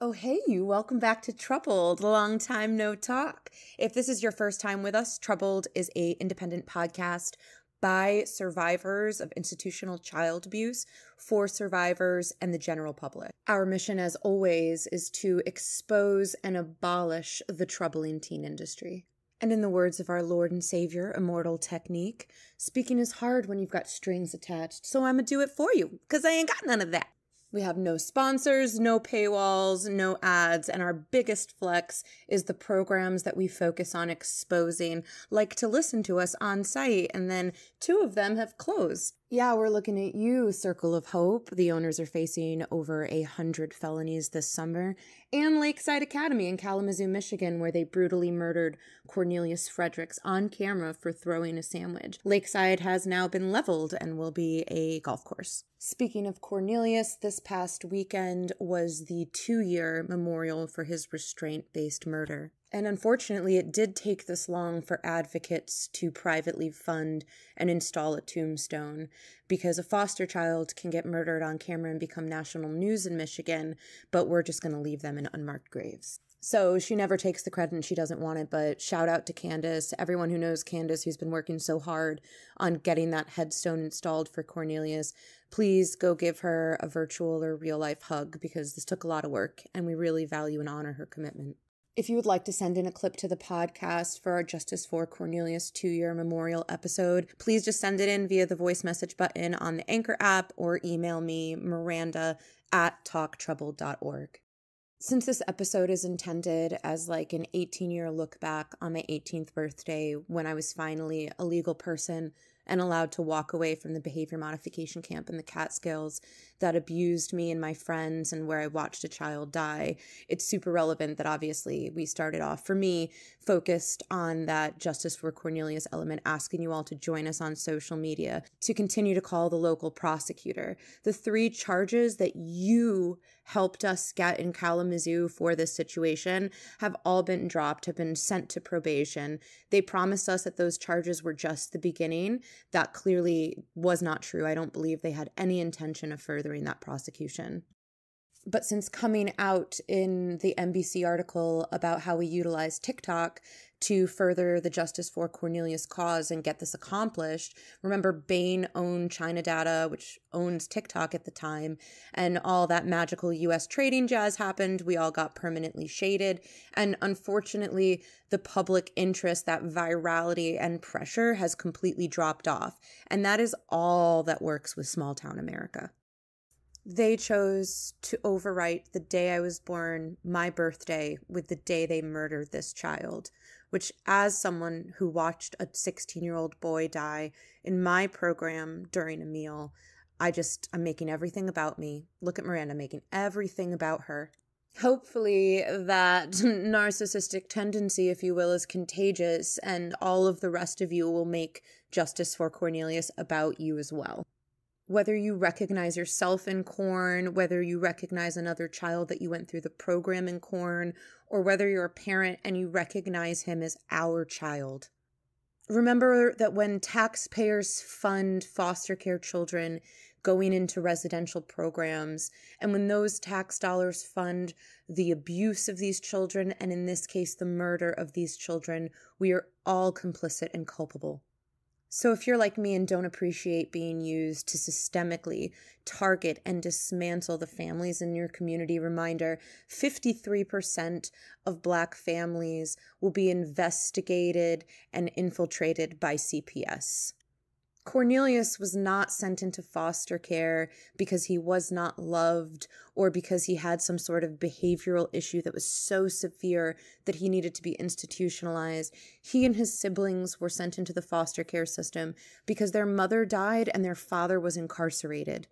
Oh, hey, you. Welcome back to Troubled. Long time no talk. If this is your first time with us, Troubled is a independent podcast by survivors of institutional child abuse for survivors and the general public. Our mission, as always, is to expose and abolish the troubling teen industry. And in the words of our Lord and Savior, Immortal Technique, speaking is hard when you've got strings attached, so I'm gonna do it for you, because I ain't got none of that. We have no sponsors, no paywalls, no ads, and our biggest flex is the programs that we focus on exposing, like to listen to us on site, and then two of them have closed. Yeah, we're looking at you, Circle of Hope. The owners are facing over a hundred felonies this summer. And Lakeside Academy in Kalamazoo, Michigan, where they brutally murdered Cornelius Fredericks on camera for throwing a sandwich. Lakeside has now been leveled and will be a golf course. Speaking of Cornelius, this past weekend was the two year memorial for his restraint based murder. And unfortunately, it did take this long for advocates to privately fund and install a tombstone because a foster child can get murdered on camera and become national news in Michigan, but we're just going to leave them in unmarked graves. So she never takes the credit and she doesn't want it, but shout out to Candace, everyone who knows Candace who's been working so hard on getting that headstone installed for Cornelius. Please go give her a virtual or real life hug because this took a lot of work and we really value and honor her commitment. If you would like to send in a clip to the podcast for our Justice for Cornelius two year memorial episode, please just send it in via the voice message button on the Anchor app or email me, Miranda at talktrouble.org. Since this episode is intended as like an 18 year look back on my 18th birthday when I was finally a legal person and allowed to walk away from the behavior modification camp in the Catskills that abused me and my friends and where I watched a child die. It's super relevant that obviously we started off, for me, focused on that Justice for Cornelius element, asking you all to join us on social media, to continue to call the local prosecutor. The three charges that you helped us get in Kalamazoo for this situation have all been dropped, have been sent to probation. They promised us that those charges were just the beginning. That clearly was not true. I don't believe they had any intention of furthering that prosecution. But since coming out in the NBC article about how we utilize TikTok to further the Justice for Cornelius cause and get this accomplished, remember Bain owned China Data, which owns TikTok at the time, and all that magical US trading jazz happened. We all got permanently shaded. And unfortunately, the public interest, that virality and pressure has completely dropped off. And that is all that works with small town America they chose to overwrite the day I was born, my birthday, with the day they murdered this child, which, as someone who watched a 16 year old boy die in my program during a meal, I just, I'm making everything about me. Look at Miranda making everything about her. Hopefully, that narcissistic tendency, if you will, is contagious, and all of the rest of you will make Justice for Cornelius about you as well whether you recognize yourself in corn, whether you recognize another child that you went through the program in corn, or whether you're a parent and you recognize him as our child. Remember that when taxpayers fund foster care children going into residential programs, and when those tax dollars fund the abuse of these children, and in this case, the murder of these children, we are all complicit and culpable. So, if you're like me and don't appreciate being used to systemically target and dismantle the families in your community, reminder 53% of Black families will be investigated and infiltrated by CPS. Cornelius was not sent into foster care because he was not loved or because he had some sort of behavioral issue that was so severe that he needed to be institutionalized. He and his siblings were sent into the foster care system because their mother died and their father was incarcerated.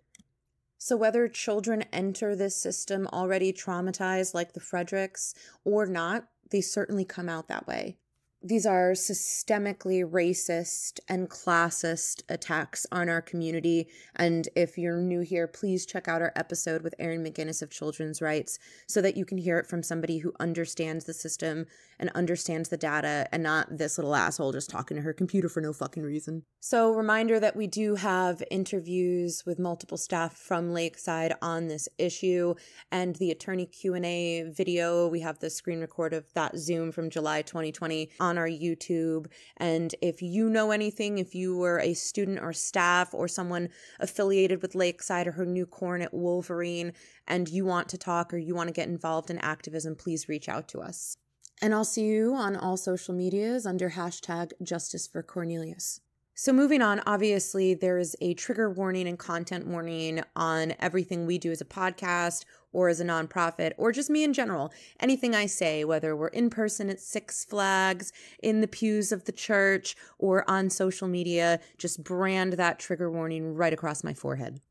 So, whether children enter this system already traumatized like the Fredericks or not, they certainly come out that way. These are systemically racist and classist attacks on our community. And if you're new here, please check out our episode with Erin McGinnis of Children's Rights so that you can hear it from somebody who understands the system and understands the data and not this little asshole just talking to her computer for no fucking reason. So, reminder that we do have interviews with multiple staff from Lakeside on this issue and the attorney Q&A video. We have the screen record of that Zoom from July 2020 on our YouTube. And if you know anything, if you were a student or staff or someone affiliated with Lakeside or her new corn at Wolverine and you want to talk or you want to get involved in activism, please reach out to us. And I'll see you on all social medias under hashtag Justice for Cornelius. So, moving on, obviously, there is a trigger warning and content warning on everything we do as a podcast or as a nonprofit or just me in general. Anything I say, whether we're in person at Six Flags, in the pews of the church, or on social media, just brand that trigger warning right across my forehead.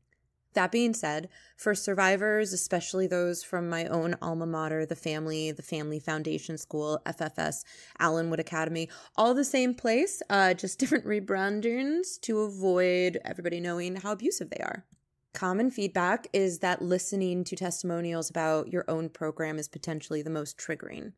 That being said, for survivors, especially those from my own alma mater, the family, the Family Foundation School, FFS, Allynwood Academy, all the same place, uh, just different rebrandings to avoid everybody knowing how abusive they are. Common feedback is that listening to testimonials about your own program is potentially the most triggering.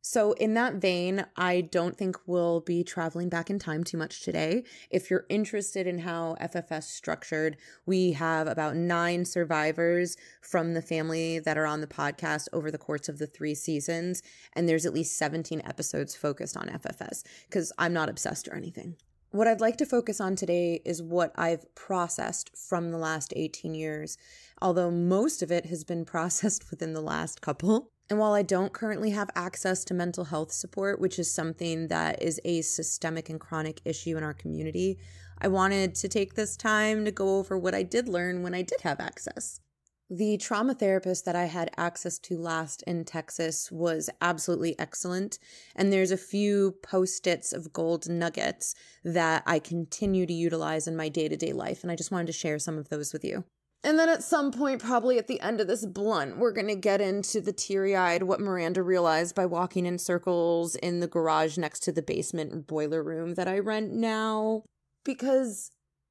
So, in that vein, I don't think we'll be traveling back in time too much today. If you're interested in how FFS structured, we have about nine survivors from the family that are on the podcast over the course of the three seasons. And there's at least 17 episodes focused on FFS because I'm not obsessed or anything. What I'd like to focus on today is what I've processed from the last 18 years, although most of it has been processed within the last couple. And while I don't currently have access to mental health support, which is something that is a systemic and chronic issue in our community, I wanted to take this time to go over what I did learn when I did have access. The trauma therapist that I had access to last in Texas was absolutely excellent. And there's a few post its of gold nuggets that I continue to utilize in my day to day life. And I just wanted to share some of those with you. And then at some point, probably at the end of this blunt, we're going to get into the teary eyed what Miranda realized by walking in circles in the garage next to the basement boiler room that I rent now. Because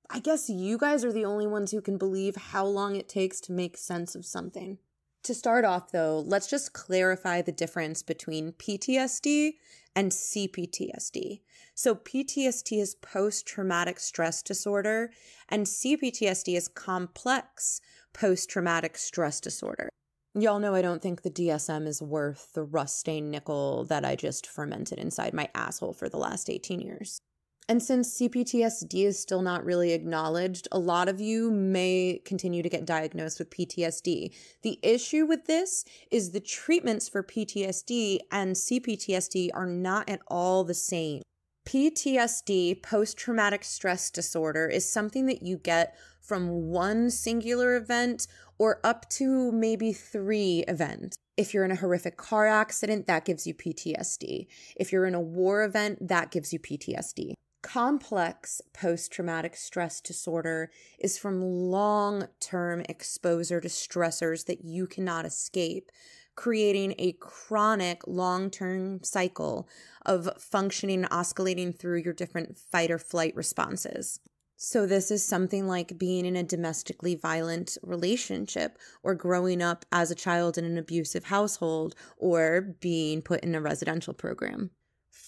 I guess you guys are the only ones who can believe how long it takes to make sense of something. To start off, though, let's just clarify the difference between PTSD and CPTSD. So, PTSD is post traumatic stress disorder, and CPTSD is complex post traumatic stress disorder. Y'all know I don't think the DSM is worth the rust stained nickel that I just fermented inside my asshole for the last 18 years. And since CPTSD is still not really acknowledged, a lot of you may continue to get diagnosed with PTSD. The issue with this is the treatments for PTSD and CPTSD are not at all the same. PTSD, post traumatic stress disorder, is something that you get from one singular event or up to maybe three events. If you're in a horrific car accident, that gives you PTSD. If you're in a war event, that gives you PTSD. Complex post traumatic stress disorder is from long term exposure to stressors that you cannot escape, creating a chronic long term cycle of functioning, oscillating through your different fight or flight responses. So, this is something like being in a domestically violent relationship, or growing up as a child in an abusive household, or being put in a residential program.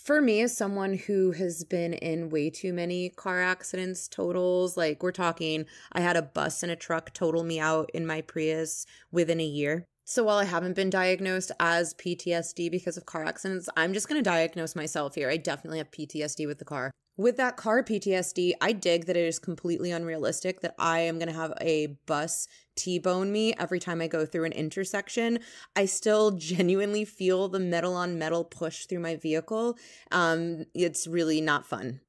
For me, as someone who has been in way too many car accidents, totals, like we're talking, I had a bus and a truck total me out in my Prius within a year. So while I haven't been diagnosed as PTSD because of car accidents, I'm just going to diagnose myself here. I definitely have PTSD with the car. With that car PTSD, I dig that it is completely unrealistic that I am going to have a bus T bone me every time I go through an intersection. I still genuinely feel the metal on metal push through my vehicle. Um, it's really not fun.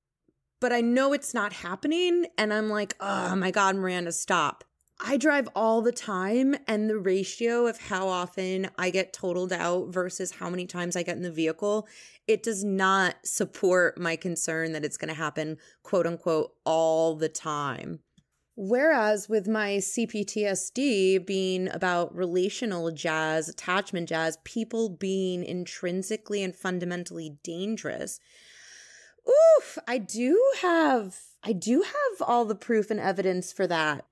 But I know it's not happening, and I'm like, oh my God, Miranda, stop. I drive all the time, and the ratio of how often I get totaled out versus how many times I get in the vehicle, it does not support my concern that it's going to happen, quote unquote, all the time. Whereas with my CPTSD being about relational jazz, attachment jazz, people being intrinsically and fundamentally dangerous, oof, I do have I do have all the proof and evidence for that.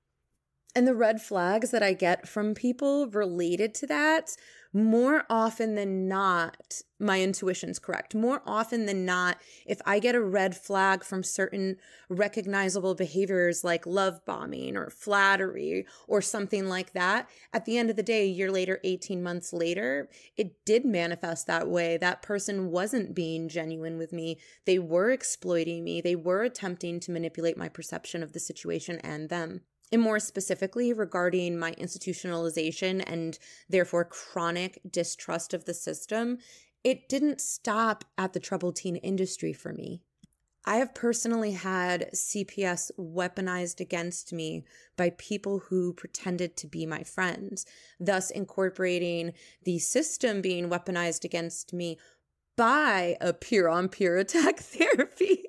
And the red flags that I get from people related to that more often than not, my intuition's correct. More often than not, if I get a red flag from certain recognizable behaviors like love bombing or flattery or something like that, at the end of the day, a year later, 18 months later, it did manifest that way. That person wasn't being genuine with me. They were exploiting me. They were attempting to manipulate my perception of the situation and them and more specifically regarding my institutionalization and therefore chronic distrust of the system, it didn't stop at the troubled teen industry for me. I have personally had CPS weaponized against me by people who pretended to be my friends, thus incorporating the system being weaponized against me by a peer on peer attack therapy.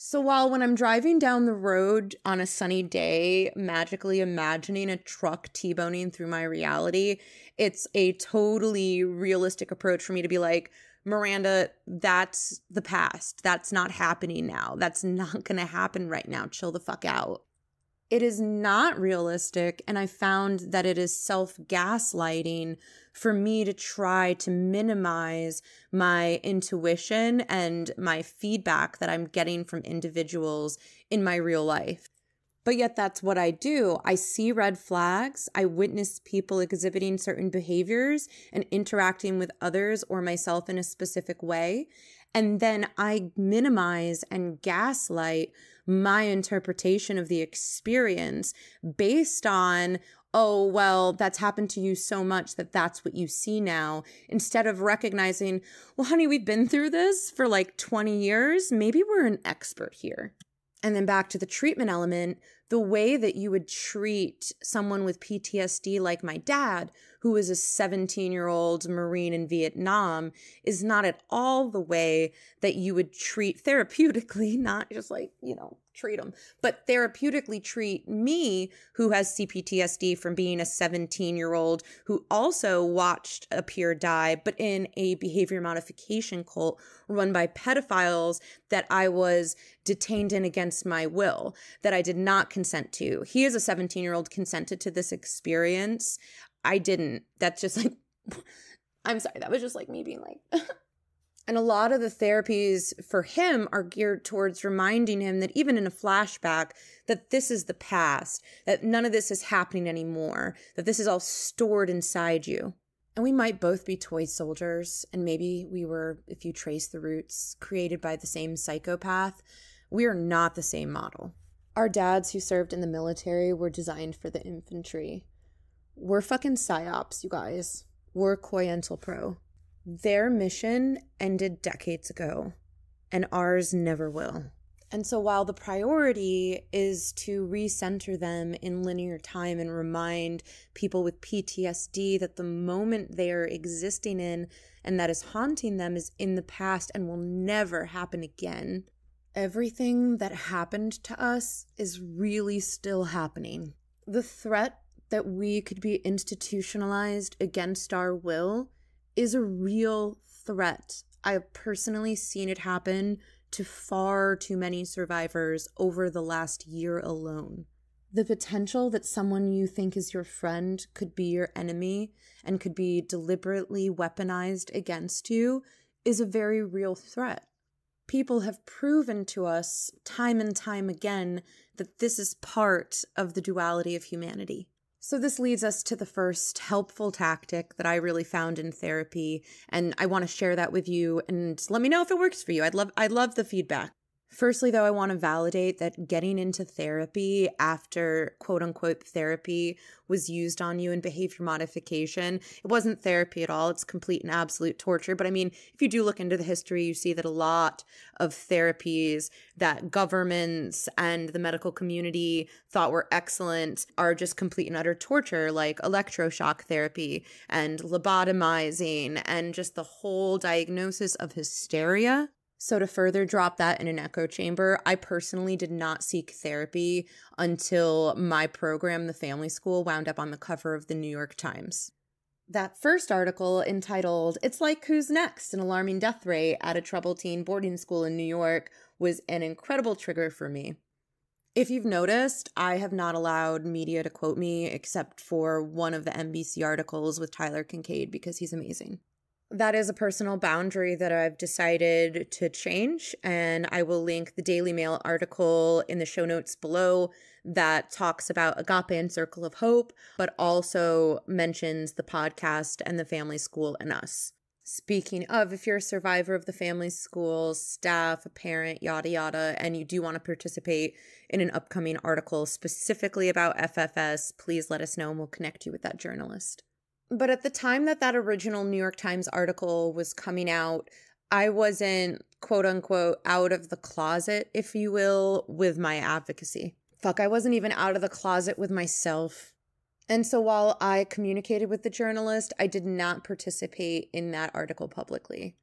So while when I'm driving down the road on a sunny day, magically imagining a truck T-boning through my reality, it's a totally realistic approach for me to be like, Miranda, that's the past. That's not happening now. That's not going to happen right now. Chill the fuck out it is not realistic. And I found that it is self gaslighting for me to try to minimize my intuition and my feedback that I'm getting from individuals in my real life. But yet, that's what I do. I see red flags. I witness people exhibiting certain behaviors and interacting with others or myself in a specific way. And then I minimize and gaslight my interpretation of the experience based on oh, well, that's happened to you so much that that's what you see now, instead of recognizing, well, honey, we've been through this for like 20 years. Maybe we're an expert here. And then back to the treatment element, the way that you would treat someone with PTSD like my dad, who is a 17 year old Marine in Vietnam, is not at all the way that you would treat therapeutically, not just like, you know, treat them, but therapeutically treat me, who has CPTSD from being a 17 year old who also watched a peer die, but in a behavior modification cult run by pedophiles that I was detained in against my will, that I did not consent to. He is a 17 year old consented to this experience. I didn't. That's just like, I'm sorry. That was just like me being like, And a lot of the therapies for him are geared towards reminding him that even in a flashback, that this is the past, that none of this is happening anymore, that this is all stored inside you. And we might both be toy soldiers, and maybe we were, if you trace the roots, created by the same psychopath. We are not the same model. Our dads who served in the military were designed for the infantry. We're fucking psyops, you guys. We're COINTELPRO. Their mission ended decades ago, and ours never will. And so, while the priority is to recenter them in linear time and remind people with PTSD that the moment they are existing in and that is haunting them is in the past and will never happen again, everything that happened to us is really still happening. The threat that we could be institutionalized against our will is a real threat. I have personally seen it happen to far too many survivors over the last year alone. The potential that someone you think is your friend could be your enemy and could be deliberately weaponized against you is a very real threat. People have proven to us time and time again that this is part of the duality of humanity. So, this leads us to the first helpful tactic that I really found in therapy. And I want to share that with you and let me know if it works for you. I'd love, I'd love the feedback. Firstly, though, I want to validate that getting into therapy after quote unquote therapy was used on you in behavior modification. It wasn't therapy at all. It's complete and absolute torture. But I mean, if you do look into the history, you see that a lot of therapies that governments and the medical community thought were excellent are just complete and utter torture, like electroshock therapy and lobotomizing and just the whole diagnosis of hysteria So, to further drop that in an echo chamber, I personally did not seek therapy until my program, The Family School, wound up on the cover of the New York Times. That first article, entitled It's Like Who's Next An Alarming Death Rate at a Troubled Teen Boarding School in New York, was an incredible trigger for me. If you've noticed, I have not allowed media to quote me except for one of the NBC articles with Tyler Kingkade because he's amazing. That is a personal boundary that I've decided to change, and I will link the Daily Mail article in the show notes below that talks about Agape and Circle of Hope, but also mentions the podcast and the family school and us. Speaking of, if you're a survivor of the family school, staff, a parent, yada yada, and you do want to participate in an upcoming article specifically about FFS, please let us know and we'll connect you with that journalist. But at the time that that original New York Times article was coming out, I wasn't quote unquote out of the closet, if you will, with my advocacy. Fuck, I wasn't even out of the closet with myself. And so while I communicated with the journalist, I did not participate in that article publicly.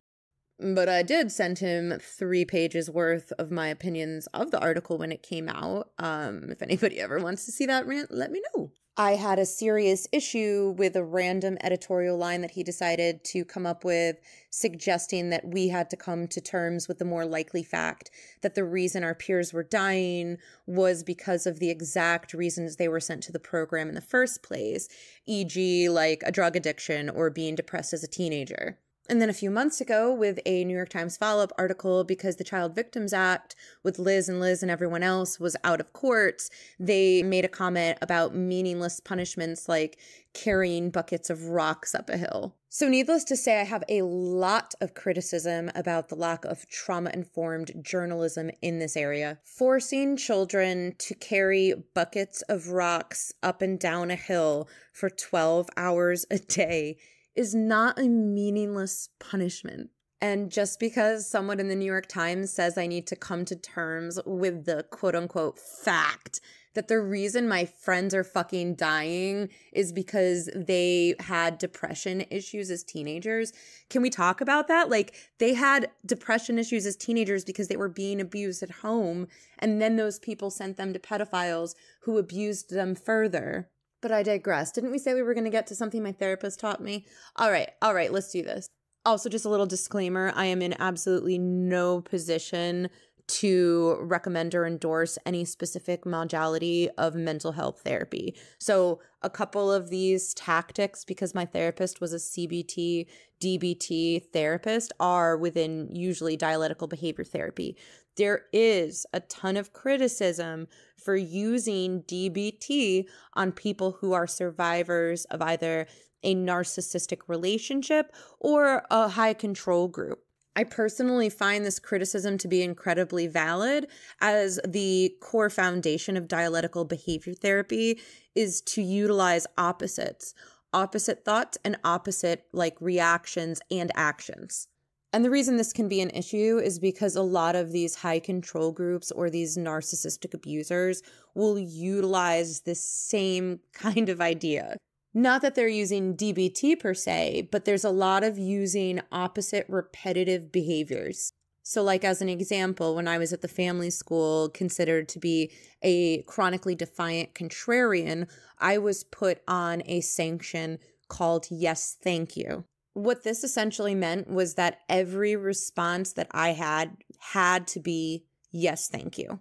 But I did send him three pages worth of my opinions of the article when it came out. Um, if anybody ever wants to see that rant, let me know. I had a serious issue with a random editorial line that he decided to come up with, suggesting that we had to come to terms with the more likely fact that the reason our peers were dying was because of the exact reasons they were sent to the program in the first place, e.g., like a drug addiction or being depressed as a teenager. And then a few months ago, with a New York Times follow up article, because the Child Victims Act with Liz and Liz and everyone else was out of court, they made a comment about meaningless punishments like carrying buckets of rocks up a hill. So, needless to say, I have a lot of criticism about the lack of trauma informed journalism in this area. Forcing children to carry buckets of rocks up and down a hill for 12 hours a day is not a meaningless punishment. And just because someone in the New York Times says I need to come to terms with the quote unquote fact that the reason my friends are fucking dying is because they had depression issues as teenagers. Can we talk about that? Like, they had depression issues as teenagers because they were being abused at home, and then those people sent them to pedophiles who abused them further. But I digress. Didn't we say we were going to get to something my therapist taught me? All right, all right, let's do this. Also, just a little disclaimer I am in absolutely no position to recommend or endorse any specific modality of mental health therapy. So, a couple of these tactics, because my therapist was a CBT, DBT therapist, are within usually dialectical behavior therapy there is a ton of criticism for using DBT on people who are survivors of either a narcissistic relationship or a high control group. I personally find this criticism to be incredibly valid, as the core foundation of dialectical behavior therapy is to utilize opposites, opposite thoughts, and opposite like reactions and actions. And the reason this can be an issue is because a lot of these high control groups or these narcissistic abusers will utilize this same kind of idea. Not that they're using DBT per se, but there's a lot of using opposite repetitive behaviors. So, like as an example, when I was at the family school, considered to be a chronically defiant contrarian, I was put on a sanction called Yes, Thank You what this essentially meant was that every response that I had had to be, yes, thank you.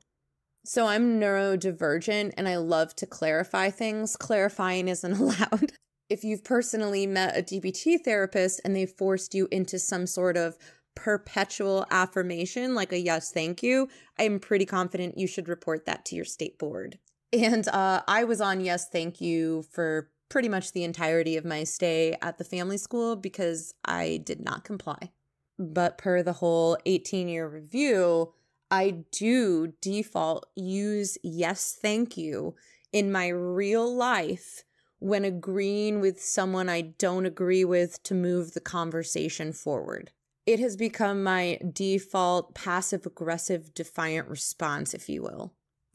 So I'm neurodivergent and I love to clarify things. Clarifying isn't allowed. if you've personally met a DBT therapist and they forced you into some sort of perpetual affirmation, like a yes, thank you, I'm pretty confident you should report that to your state board. And uh, I was on yes, thank you for pretty much the entirety of my stay at the family school because I did not comply. But per the whole 18 year review, I do default use yes, thank you in my real life when agreeing with someone I don't agree with to move the conversation forward. It has become my default passive aggressive defiant response, if you will.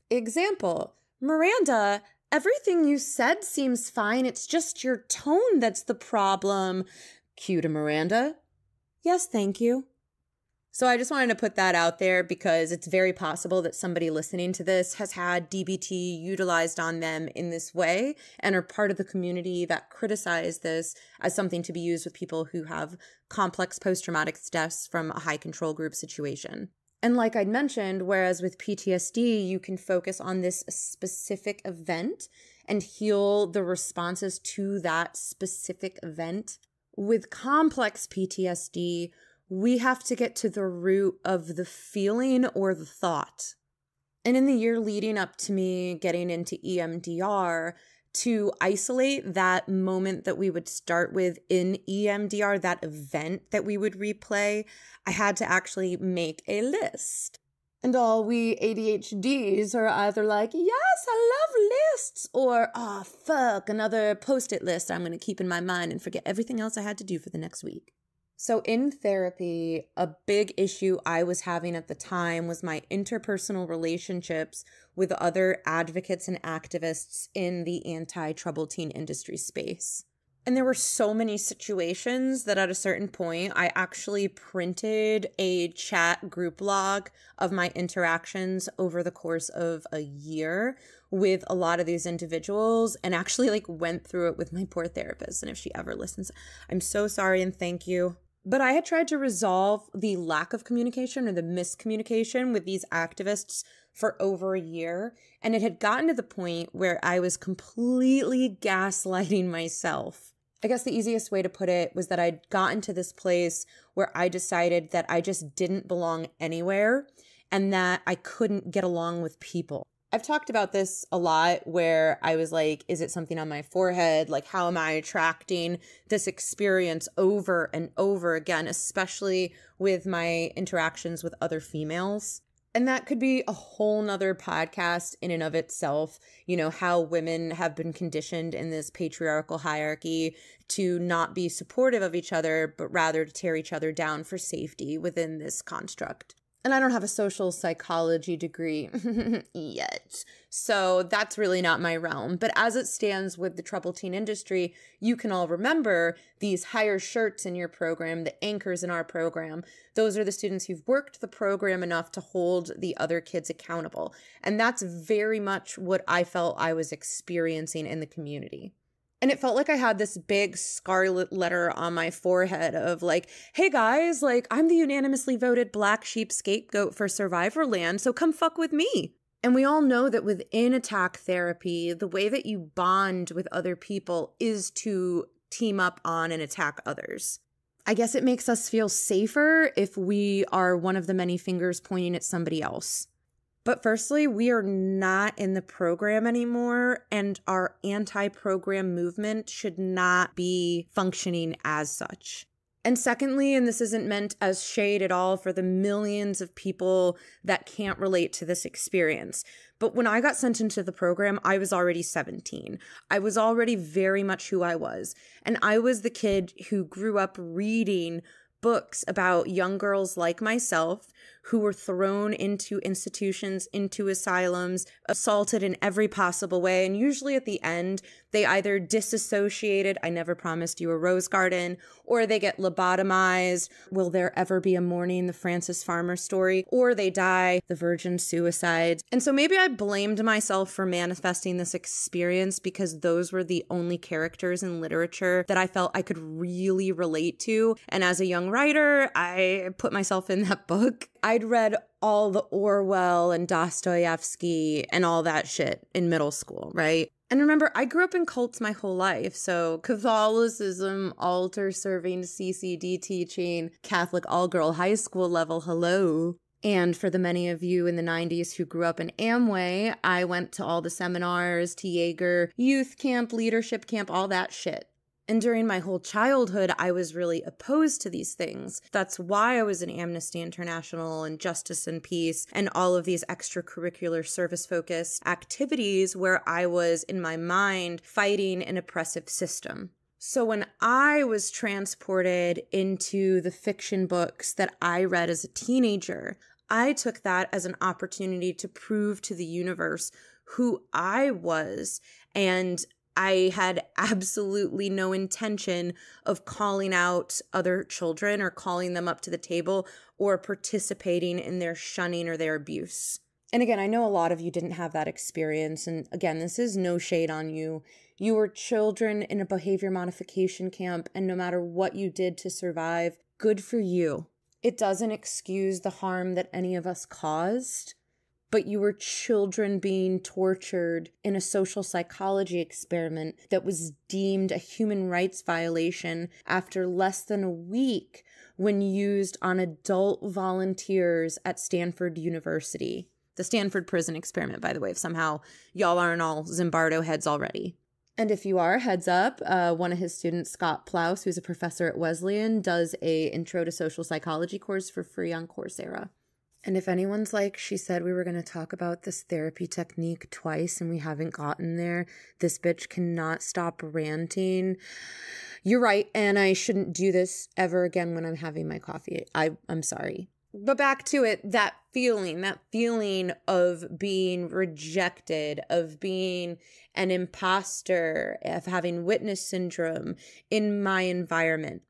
Example Miranda, Everything you said seems fine. It's just your tone that's the problem. Cue to Miranda. Yes, thank you. So I just wanted to put that out there because it's very possible that somebody listening to this has had DBT utilized on them in this way and are part of the community that criticize this as something to be used with people who have complex post traumatic stress from a high control group situation. And like I'd mentioned, whereas with PTSD, you can focus on this specific event and heal the responses to that specific event. With complex PTSD, we have to get to the root of the feeling or the thought. And in the year leading up to me getting into EMDR, to isolate that moment that we would start with in EMDR, that event that we would replay, I had to actually make a list. And all we ADHDs are either like, yes, I love lists, or, oh, fuck, another post it list I'm going to keep in my mind and forget everything else I had to do for the next week. So, in therapy, a big issue I was having at the time was my interpersonal relationships with other advocates and activists in the anti troubled teen industry space. And there were so many situations that at a certain point, I actually printed a chat group log of my interactions over the course of a year with a lot of these individuals and actually like went through it with my poor therapist. And if she ever listens, I'm so sorry and thank you. But I had tried to resolve the lack of communication or the miscommunication with these activists for over a year. And it had gotten to the point where I was completely gaslighting myself. I guess the easiest way to put it was that I'd gotten to this place where I decided that I just didn't belong anywhere and that I couldn't get along with people. I've talked about this a lot where I was like, is it something on my forehead? Like, how am I attracting this experience over and over again, especially with my interactions with other females? And that could be a whole nother podcast in and of itself. You know, how women have been conditioned in this patriarchal hierarchy to not be supportive of each other, but rather to tear each other down for safety within this construct and I don't have a social psychology degree yet. So that's really not my realm. But as it stands with the troubled teen industry, you can all remember these higher shirts in your program, the anchors in our program. Those are the students who've worked the program enough to hold the other kids accountable. And that's very much what I felt I was experiencing in the community. And it felt like I had this big scarlet letter on my forehead of like, hey guys, like I'm the unanimously voted black sheep scapegoat for Survivorland, so come fuck with me. And we all know that within attack therapy, the way that you bond with other people is to team up on and attack others. I guess it makes us feel safer if we are one of the many fingers pointing at somebody else. But firstly, we are not in the program anymore, and our anti program movement should not be functioning as such. And secondly, and this isn't meant as shade at all for the millions of people that can't relate to this experience. But when I got sent into the program, I was already 17. I was already very much who I was. And I was the kid who grew up reading books about young girls like myself who were thrown into institutions, into asylums, assaulted in every possible way. And usually at the end, they either disassociated, I never promised you a rose garden, or they get lobotomized. Will there ever be a morning? The Frances Farmer story, or they die, the virgin suicides. And so maybe I blamed myself for manifesting this experience because those were the only characters in literature that I felt I could really relate to. And as a young writer, I put myself in that book. I'd read all the Orwell and Dostoevsky and all that shit in middle school, right? And remember, I grew up in cults my whole life. So Catholicism, altar serving, CCD teaching, Catholic all girl high school level, hello. And for the many of you in the 90s who grew up in Amway, I went to all the seminars, to Jaeger, youth camp, leadership camp, all that shit. And during my whole childhood, I was really opposed to these things. That's why I was in Amnesty International and Justice and Peace and all of these extracurricular service focused activities where I was, in my mind, fighting an oppressive system. So when I was transported into the fiction books that I read as a teenager, I took that as an opportunity to prove to the universe who I was and I had absolutely no intention of calling out other children or calling them up to the table or participating in their shunning or their abuse. And again, I know a lot of you didn't have that experience. And again, this is no shade on you. You were children in a behavior modification camp, and no matter what you did to survive, good for you. It doesn't excuse the harm that any of us caused, but you were children being tortured in a social psychology experiment that was deemed a human rights violation after less than a week when used on adult volunteers at Stanford University. The Stanford prison experiment, by the way, if somehow y'all aren't all Zimbardo heads already. And if you are, heads up, uh, one of his students, Scott Plous, who's a professor at Wesleyan, does a intro to social psychology course for free on Coursera. And if anyone's like, she said we were going to talk about this therapy technique twice and we haven't gotten there, this bitch cannot stop ranting. You're right, and I shouldn't do this ever again when I'm having my coffee. I, I'm sorry but back to it that feeling that feeling of being rejected of being an imposter of having witness syndrome in my environment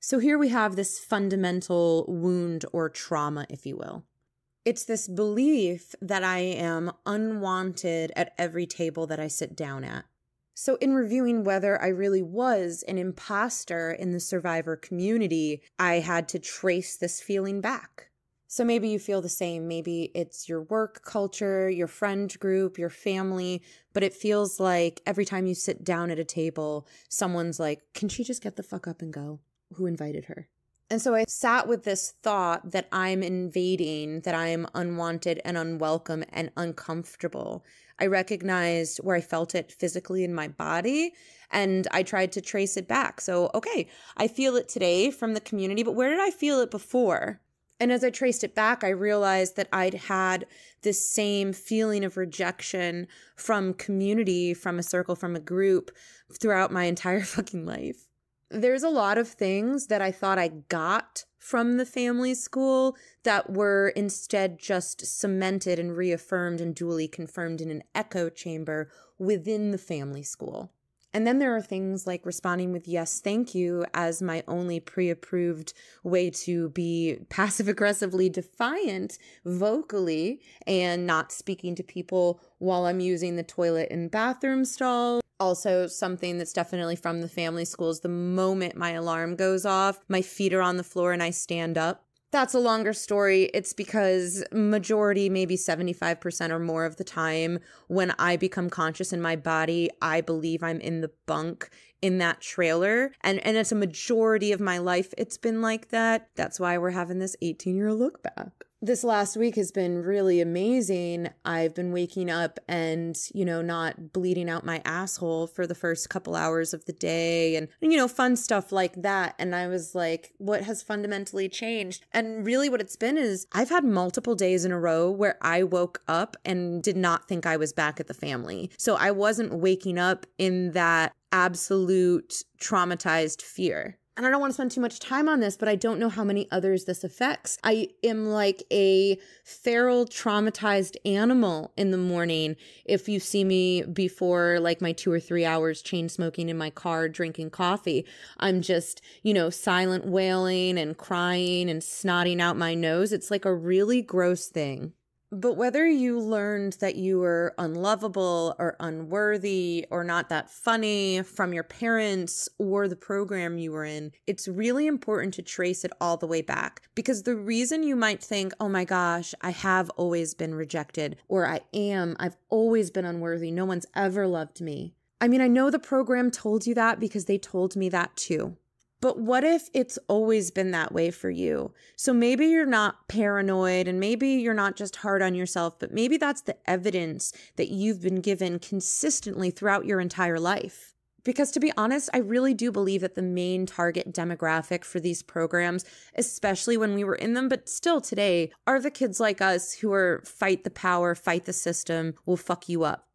so here we have this fundamental wound or trauma if you will it's this belief that i am unwanted at every table that i sit down at so, in reviewing whether I really was an imposter in the survivor community, I had to trace this feeling back. So maybe you feel the same. Maybe it's your work culture, your friend group, your family, but it feels like every time you sit down at a table, someone's like, Can she just get the fuck up and go? Who invited her? And so I sat with this thought that I'm invading, that I'm unwanted and unwelcome and uncomfortable. I recognized where I felt it physically in my body and I tried to trace it back. So, okay, I feel it today from the community, but where did I feel it before? And as I traced it back, I realized that I'd had this same feeling of rejection from community, from a circle, from a group throughout my entire fucking life. There's a lot of things that I thought I got from the family school that were instead just cemented and reaffirmed and duly confirmed in an echo chamber within the family school. And then there are things like responding with yes, thank you as my only pre approved way to be passive aggressively defiant vocally and not speaking to people while I'm using the toilet and bathroom stall. Also, something that's definitely from the family schools the moment my alarm goes off, my feet are on the floor and I stand up that's a longer story. It's because majority, maybe 75% or more of the time, when I become conscious in my body, I believe I'm in the bunk in that trailer. And and it's a majority of my life it's been like that. That's why we're having this 18 year look back this last week has been really amazing. I've been waking up and, you know, not bleeding out my asshole for the first couple hours of the day and, you know, fun stuff like that. And I was like, what has fundamentally changed? And really, what it's been is I've had multiple days in a row where I woke up and did not think I was back at the family. So I wasn't waking up in that absolute traumatized fear and I don't want to spend too much time on this, but I don't know how many others this affects. I am like a feral, traumatized animal in the morning. If you see me before like my two or three hours chain smoking in my car, drinking coffee, I'm just, you know, silent wailing and crying and snotting out my nose. It's like a really gross thing. But whether you learned that you were unlovable or unworthy or not that funny from your parents or the program you were in, it's really important to trace it all the way back. Because the reason you might think, oh my gosh, I have always been rejected, or I am, I've always been unworthy, no one's ever loved me. I mean, I know the program told you that because they told me that too. But what if it's always been that way for you? So maybe you're not paranoid and maybe you're not just hard on yourself, but maybe that's the evidence that you've been given consistently throughout your entire life. Because to be honest, I really do believe that the main target demographic for these programs, especially when we were in them, but still today, are the kids like us who are fight the power, fight the system, will fuck you up.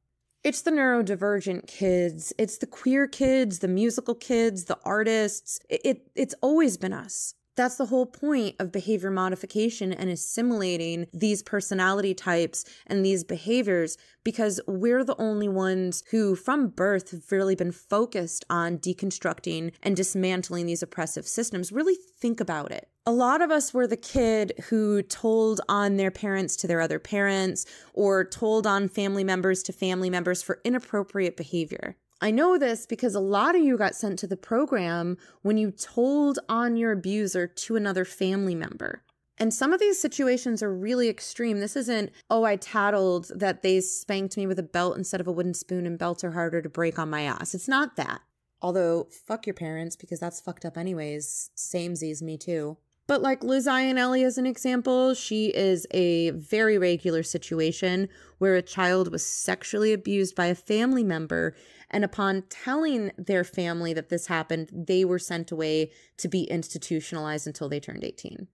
It's the neurodivergent kids, it's the queer kids, the musical kids, the artists. It, it, it's always been us. That's the whole point of behavior modification and assimilating these personality types and these behaviors because we're the only ones who, from birth, have really been focused on deconstructing and dismantling these oppressive systems. Really think about it. A lot of us were the kid who told on their parents to their other parents or told on family members to family members for inappropriate behavior. I know this because a lot of you got sent to the program when you told on your abuser to another family member. And some of these situations are really extreme. This isn't, oh, I tattled that they spanked me with a belt instead of a wooden spoon and belts are harder to break on my ass. It's not that. Although, fuck your parents because that's fucked up anyways. Samesies, me too. But like Liz Ionelli as an example, she is a very regular situation where a child was sexually abused by a family member and upon telling their family that this happened, they were sent away to be institutionalized until they turned 18.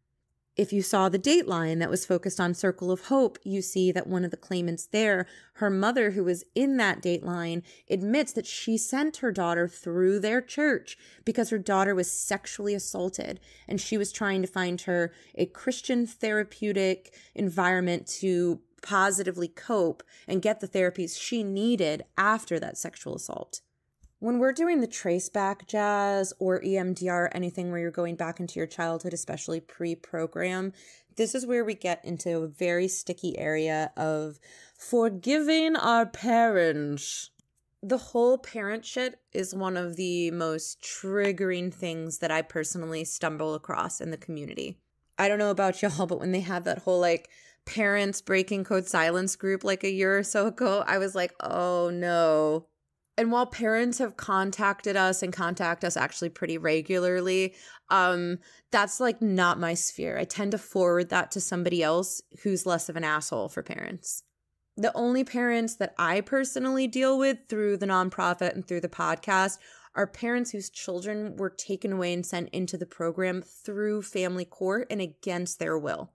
If you saw the dateline that was focused on Circle of Hope, you see that one of the claimants there, her mother, who was in that dateline, admits that she sent her daughter through their church because her daughter was sexually assaulted and she was trying to find her a Christian therapeutic environment to positively cope and get the therapies she needed after that sexual assault. When we're doing the trace back jazz or EMDR, anything where you're going back into your childhood, especially pre program, this is where we get into a very sticky area of forgiving our parents. The whole parent shit is one of the most triggering things that I personally stumble across in the community. I don't know about y'all, but when they have that whole like, parents breaking code silence group like a year or so ago, I was like, oh no. And while parents have contacted us and contact us actually pretty regularly, um, that's like not my sphere. I tend to forward that to somebody else who's less of an asshole for parents. The only parents that I personally deal with through the nonprofit and through the podcast are parents whose children were taken away and sent into the program through family court and against their will.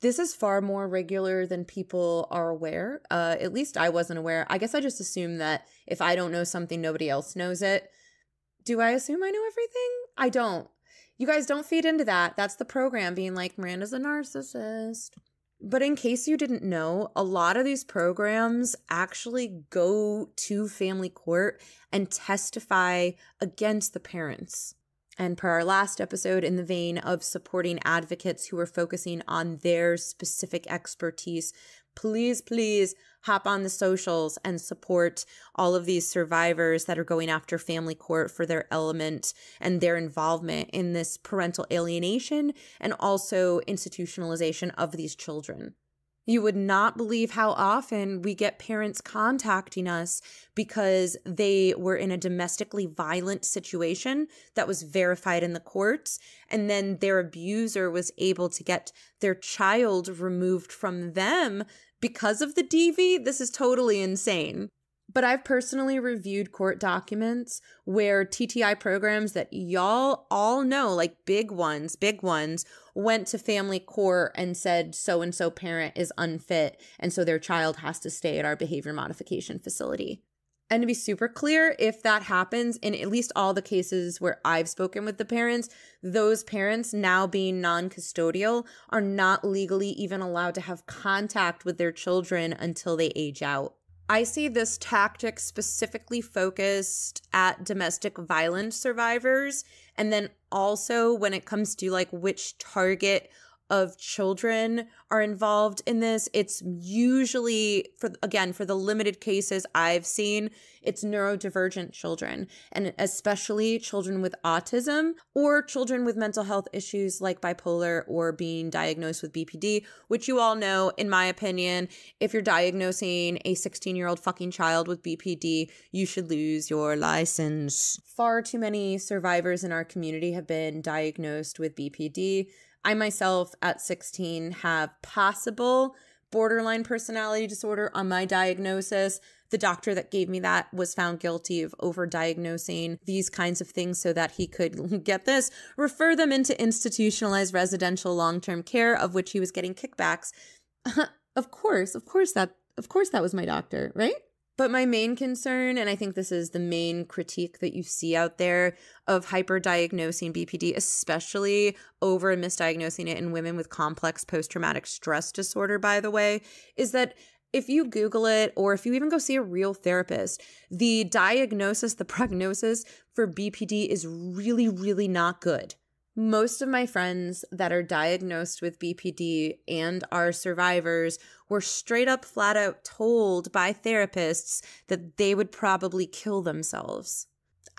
This is far more regular than people are aware. Uh, at least I wasn't aware. I guess I just assume that if I don't know something, nobody else knows it. Do I assume I know everything? I don't. You guys don't feed into that. That's the program being like, Miranda's a narcissist. But in case you didn't know, a lot of these programs actually go to family court and testify against the parents. And per our last episode, in the vein of supporting advocates who are focusing on their specific expertise, please, please hop on the socials and support all of these survivors that are going after family court for their element and their involvement in this parental alienation and also institutionalization of these children. You would not believe how often we get parents contacting us because they were in a domestically violent situation that was verified in the courts, and then their abuser was able to get their child removed from them because of the DV. This is totally insane. But I've personally reviewed court documents where TTI programs that y'all all know, like big ones, big ones, went to family court and said so and so parent is unfit. And so their child has to stay at our behavior modification facility. And to be super clear, if that happens in at least all the cases where I've spoken with the parents, those parents now being non custodial are not legally even allowed to have contact with their children until they age out. I see this tactic specifically focused at domestic violence survivors. And then also when it comes to like which target of children are involved in this. It's usually for again for the limited cases I've seen, it's neurodivergent children and especially children with autism or children with mental health issues like bipolar or being diagnosed with BPD, which you all know in my opinion, if you're diagnosing a 16-year-old fucking child with BPD, you should lose your license. Far too many survivors in our community have been diagnosed with BPD I myself at 16 have possible borderline personality disorder on my diagnosis. The doctor that gave me that was found guilty of overdiagnosing these kinds of things so that he could get this, refer them into institutionalized residential long-term care of which he was getting kickbacks. of course, of course that of course that was my doctor, right? But my main concern, and I think this is the main critique that you see out there of hyperdiagnosing BPD, especially over misdiagnosing it in women with complex post traumatic stress disorder, by the way, is that if you Google it or if you even go see a real therapist, the diagnosis, the prognosis for BPD is really, really not good. Most of my friends that are diagnosed with BPD and are survivors were straight up flat out told by therapists that they would probably kill themselves.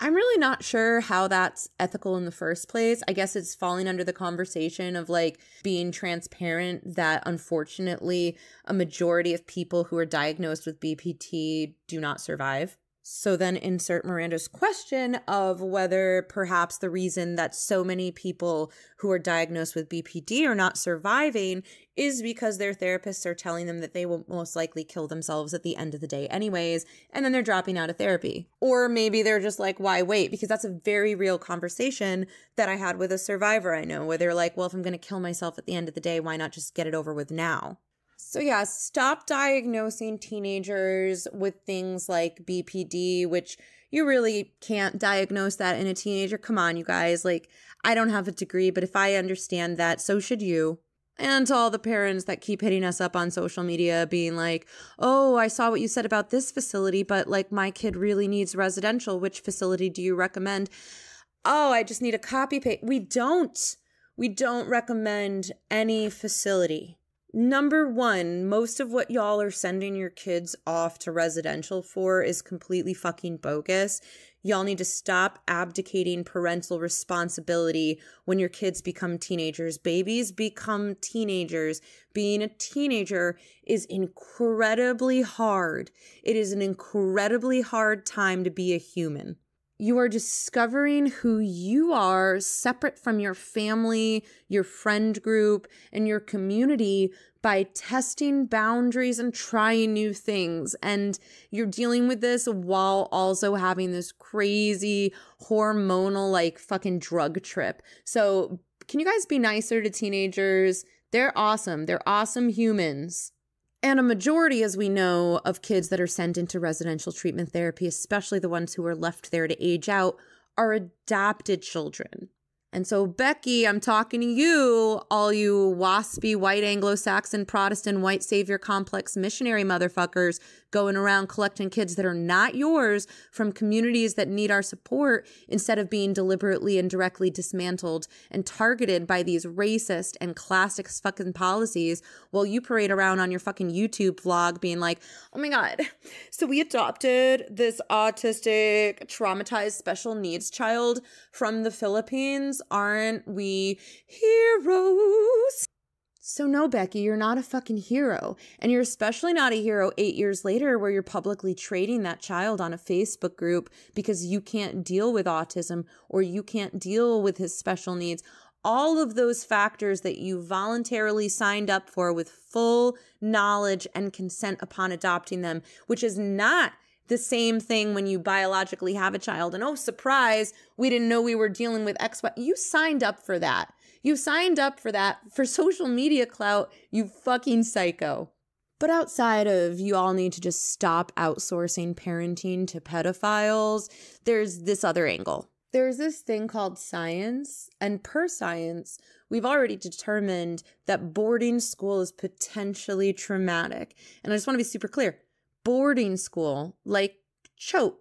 I'm really not sure how that's ethical in the first place. I guess it's falling under the conversation of like being transparent that unfortunately a majority of people who are diagnosed with BPD do not survive. So then insert Miranda's question of whether perhaps the reason that so many people who are diagnosed with BPD are not surviving is because their therapists are telling them that they will most likely kill themselves at the end of the day anyways, and then they're dropping out of therapy. Or maybe they're just like, why wait? Because that's a very real conversation that I had with a survivor I know where they're like, well, if I'm going to kill myself at the end of the day, why not just get it over with now? So, yeah, stop diagnosing teenagers with things like BPD, which you really can't diagnose that in a teenager. Come on, you guys. Like, I don't have a degree, but if I understand that, so should you. And to all the parents that keep hitting us up on social media, being like, oh, I saw what you said about this facility, but like my kid really needs residential. Which facility do you recommend? Oh, I just need a copy paste. We don't. We don't recommend any facility. Number one, most of what y'all are sending your kids off to residential for is completely fucking bogus. Y'all need to stop abdicating parental responsibility when your kids become teenagers. Babies become teenagers. Being a teenager is incredibly hard. It is an incredibly hard time to be a human you are discovering who you are separate from your family, your friend group, and your community by testing boundaries and trying new things. And you're dealing with this while also having this crazy hormonal, like fucking drug trip. So, can you guys be nicer to teenagers? They're awesome. They're awesome humans. And a majority, as we know, of kids that are sent into residential treatment therapy, especially the ones who are left there to age out, are adopted children. And so, Becky, I'm talking to you, all you waspy white Anglo Saxon Protestant white savior complex missionary motherfuckers going around collecting kids that are not yours from communities that need our support instead of being deliberately and directly dismantled and targeted by these racist and classic fucking policies while you parade around on your fucking YouTube vlog being like, oh my God, so we adopted this autistic, traumatized special needs child from the Philippines aren't we heroes? So, no, Becky, you're not a fucking hero. And you're especially not a hero eight years later, where you're publicly trading that child on a Facebook group because you can't deal with autism or you can't deal with his special needs. All of those factors that you voluntarily signed up for with full knowledge and consent upon adopting them, which is not the same thing when you biologically have a child and oh surprise we didn't know we were dealing with x y you signed up for that you signed up for that for social media clout you fucking psycho. But outside of you all need to just stop outsourcing parenting to pedophiles there's this other angle. There's this thing called science and per science we've already determined that boarding school is potentially traumatic. And i just want to be super clear boarding school like Choate.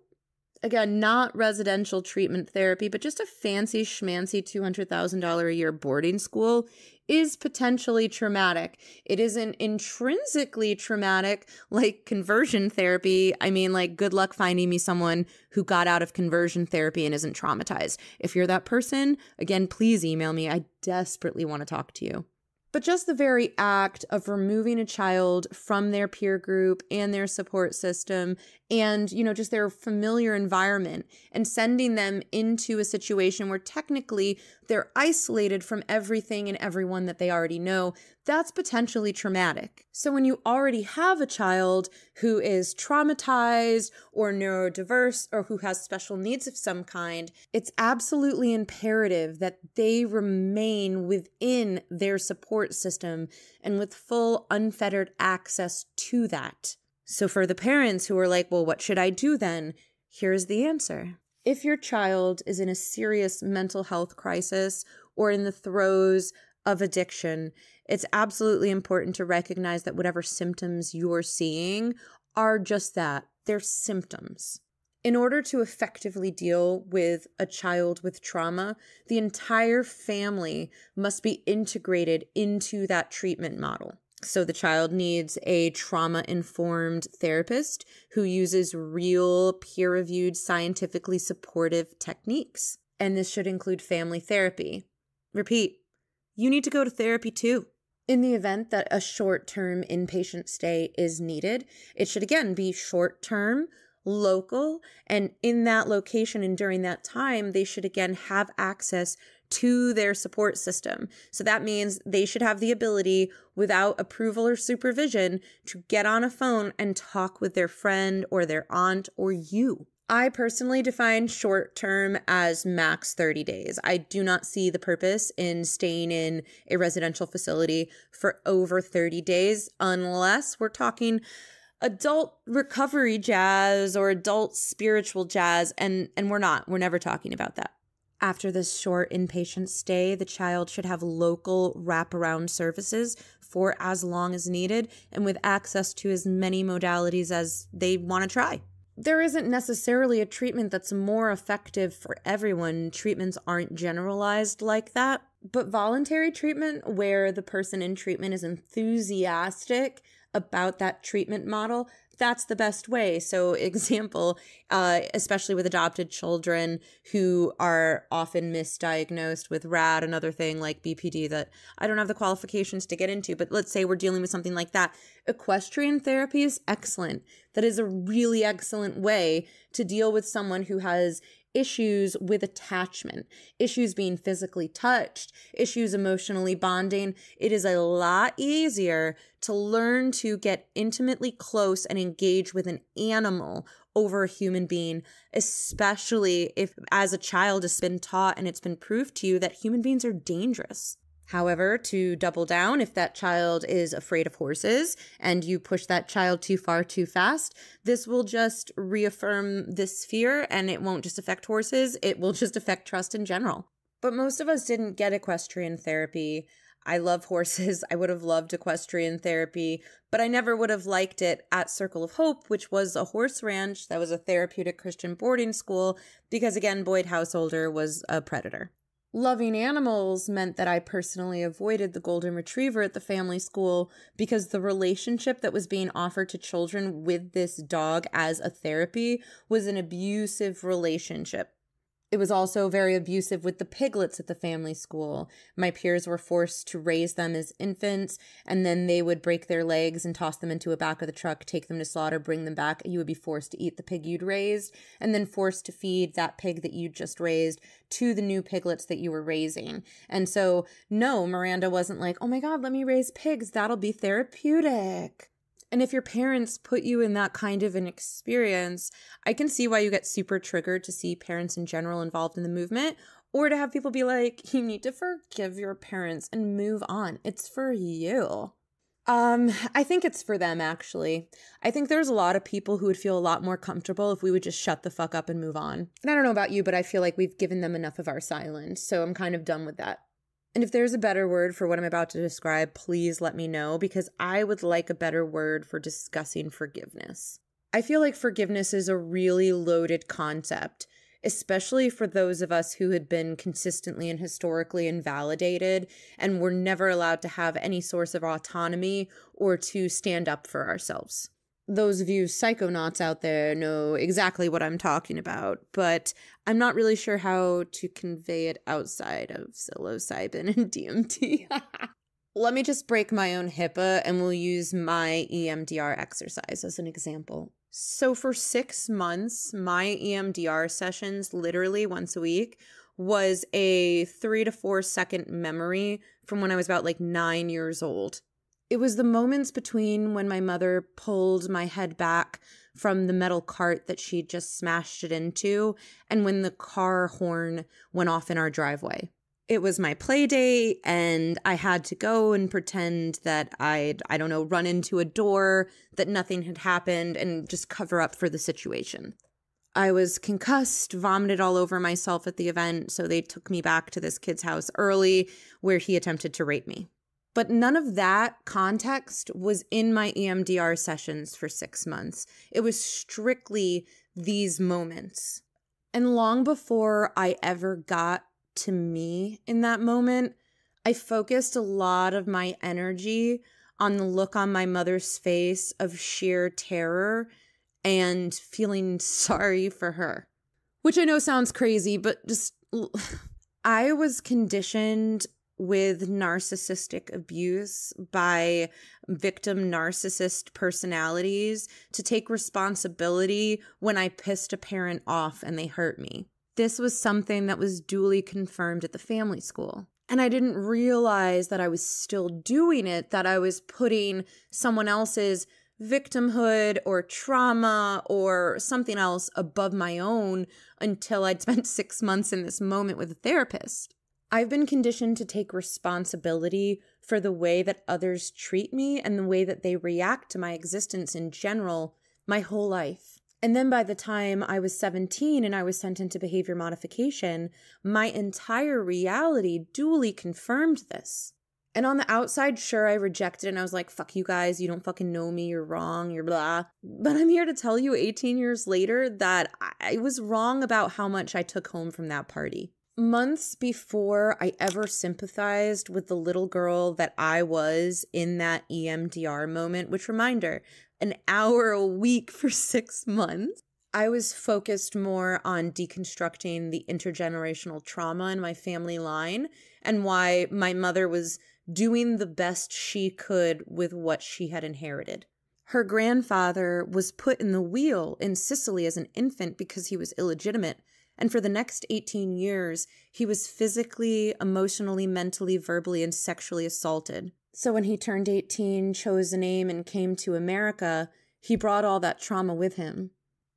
Again, not residential treatment therapy, but just a fancy schmancy $200,000 a year boarding school is potentially traumatic. It isn't intrinsically traumatic like conversion therapy. I mean, like, good luck finding me someone who got out of conversion therapy and isn't traumatized. If you're that person, again, please email me. I desperately want to talk to you. But just the very act of removing a child from their peer group and their support system and, you know, just their familiar environment and sending them into a situation where technically they're isolated from everything and everyone that they already know, that's potentially traumatic. So when you already have a child who is traumatized or neurodiverse or who has special needs of some kind, it's absolutely imperative that they remain within their support system and with full unfettered access to that. So, for the parents who are like, well, what should I do then? Here's the answer. If your child is in a serious mental health crisis or in the throes of addiction, it's absolutely important to recognize that whatever symptoms you're seeing are just that they're symptoms. In order to effectively deal with a child with trauma, the entire family must be integrated into that treatment model. So the child needs a trauma informed therapist who uses real, peer reviewed, scientifically supportive techniques. And this should include family therapy. Repeat, you need to go to therapy too. In the event that a short term inpatient stay is needed, it should again be short term, local, and in that location and during that time, they should again have access to their support system. So that means they should have the ability, without approval or supervision, to get on a phone and talk with their friend or their aunt or you. I personally define short term as max 30 days. I do not see the purpose in staying in a residential facility for over 30 days unless we're talking adult recovery jazz or adult spiritual jazz and and we're not. We're never talking about that. After this short inpatient stay, the child should have local wraparound services for as long as needed and with access to as many modalities as they want to try. There isn't necessarily a treatment that's more effective for everyone. Treatments aren't generalized like that. But voluntary treatment, where the person in treatment is enthusiastic about that treatment model, that's the best way. So, example, uh, especially with adopted children who are often misdiagnosed with RAD, another thing like BPD that I don't have the qualifications to get into, but let's say we're dealing with something like that. Equestrian therapy is excellent. That is a really excellent way to deal with someone who has issues with attachment, issues being physically touched, issues emotionally bonding, it is a lot easier to learn to get intimately close and engage with an animal over a human being, especially if as a child has been taught and it's been proved to you that human beings are dangerous. However, to double down, if that child is afraid of horses and you push that child too far too fast, this will just reaffirm this fear and it won't just affect horses, it will just affect trust in general. But most of us didn't get equestrian therapy. I love horses. I would have loved equestrian therapy, but I never would have liked it at Circle of Hope, which was a horse ranch that was a therapeutic Christian boarding school, because again, Boyd Householder was a predator. Loving animals meant that I personally avoided the golden retriever at the family school because the relationship that was being offered to children with this dog as a therapy was an abusive relationship. It was also very abusive with the piglets at the family school. My peers were forced to raise them as infants, and then they would break their legs and toss them into a back of the truck, take them to slaughter, bring them back. You would be forced to eat the pig you'd raised, and then forced to feed that pig that you'd just raised to the new piglets that you were raising. And so, no, Miranda wasn't like, oh my God, let me raise pigs. That'll be therapeutic. And if your parents put you in that kind of an experience, I can see why you get super triggered to see parents in general involved in the movement or to have people be like, you need to forgive your parents and move on. It's for you. Um, I think it's for them actually. I think there's a lot of people who would feel a lot more comfortable if we would just shut the fuck up and move on. And I don't know about you, but I feel like we've given them enough of our silence, so I'm kind of done with that. And if there's a better word for what I'm about to describe, please let me know because I would like a better word for discussing forgiveness. I feel like forgiveness is a really loaded concept, especially for those of us who had been consistently and historically invalidated and were never allowed to have any source of autonomy or to stand up for ourselves those of you psychonauts out there know exactly what I'm talking about, but I'm not really sure how to convey it outside of psilocybin and DMT. Let me just break my own HIPAA and we'll use my EMDR exercise as an example. So, for six months, my EMDR sessions, literally once a week, was a three to four second memory from when I was about like nine years old. It was the moments between when my mother pulled my head back from the metal cart that she'd just smashed it into and when the car horn went off in our driveway. it was my play date and I had to go and pretend that I'd, I don't know, run into a door, that nothing had happened, and just cover up for the situation. I was concussed, vomited all over myself at the event, so they took me back to this kid's house early where he attempted to rape me. But none of that context was in my EMDR sessions for six months. It was strictly these moments. And long before I ever got to me in that moment, I focused a lot of my energy on the look on my mother's face of sheer terror and feeling sorry for her. Which I know sounds crazy, but just I was conditioned with narcissistic abuse by victim narcissist personalities to take responsibility when I pissed a parent off and they hurt me. This was something that was duly confirmed at the family school. And I didn't realize that I was still doing it, that I was putting someone else's victimhood or trauma or something else above my own until I'd spent six months in this moment with a therapist. I've been conditioned to take responsibility for the way that others treat me and the way that they react to my existence in general my whole life. And then by the time I was 17 and I was sent into behavior modification, my entire reality duly confirmed this. And on the outside, sure, I rejected and I was like, fuck you guys, you don't fucking know me, you're wrong, you're blah. But I'm here to tell you 18 years later that I was wrong about how much I took home from that party months before I ever sympathized with the little girl that I was in that EMDR moment, which reminder, an hour a week for six months. I was focused more on deconstructing the intergenerational trauma in my family line and why my mother was doing the best she could with what she had inherited. Her grandfather was put in the wheel in Sicily as an infant because he was illegitimate and for the next 18 years, he was physically, emotionally, mentally, verbally, and sexually assaulted. So when he turned 18, chose a name, and came to America, he brought all that trauma with him.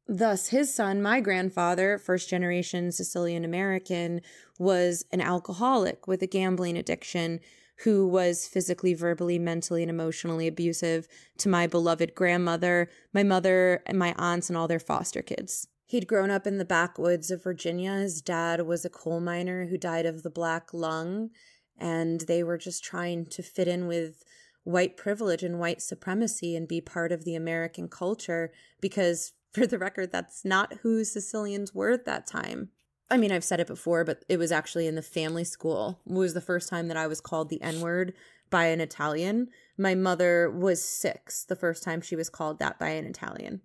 Thus, his son, my grandfather, first generation Sicilian American, was an alcoholic with a gambling addiction who was physically, verbally, mentally, and emotionally abusive to my beloved grandmother, my mother, and my aunts, and all their foster kids. He'd grown up in the backwoods of Virginia. His dad was a coal miner who died of the black lung, and they were just trying to fit in with white privilege and white supremacy and be part of the American culture because, for the record, that's not who Sicilians were at that time. I mean, I've said it before, but it was actually in the family school. It was the first time that I was called the N word by an Italian. My mother was six the first time she was called that by an Italian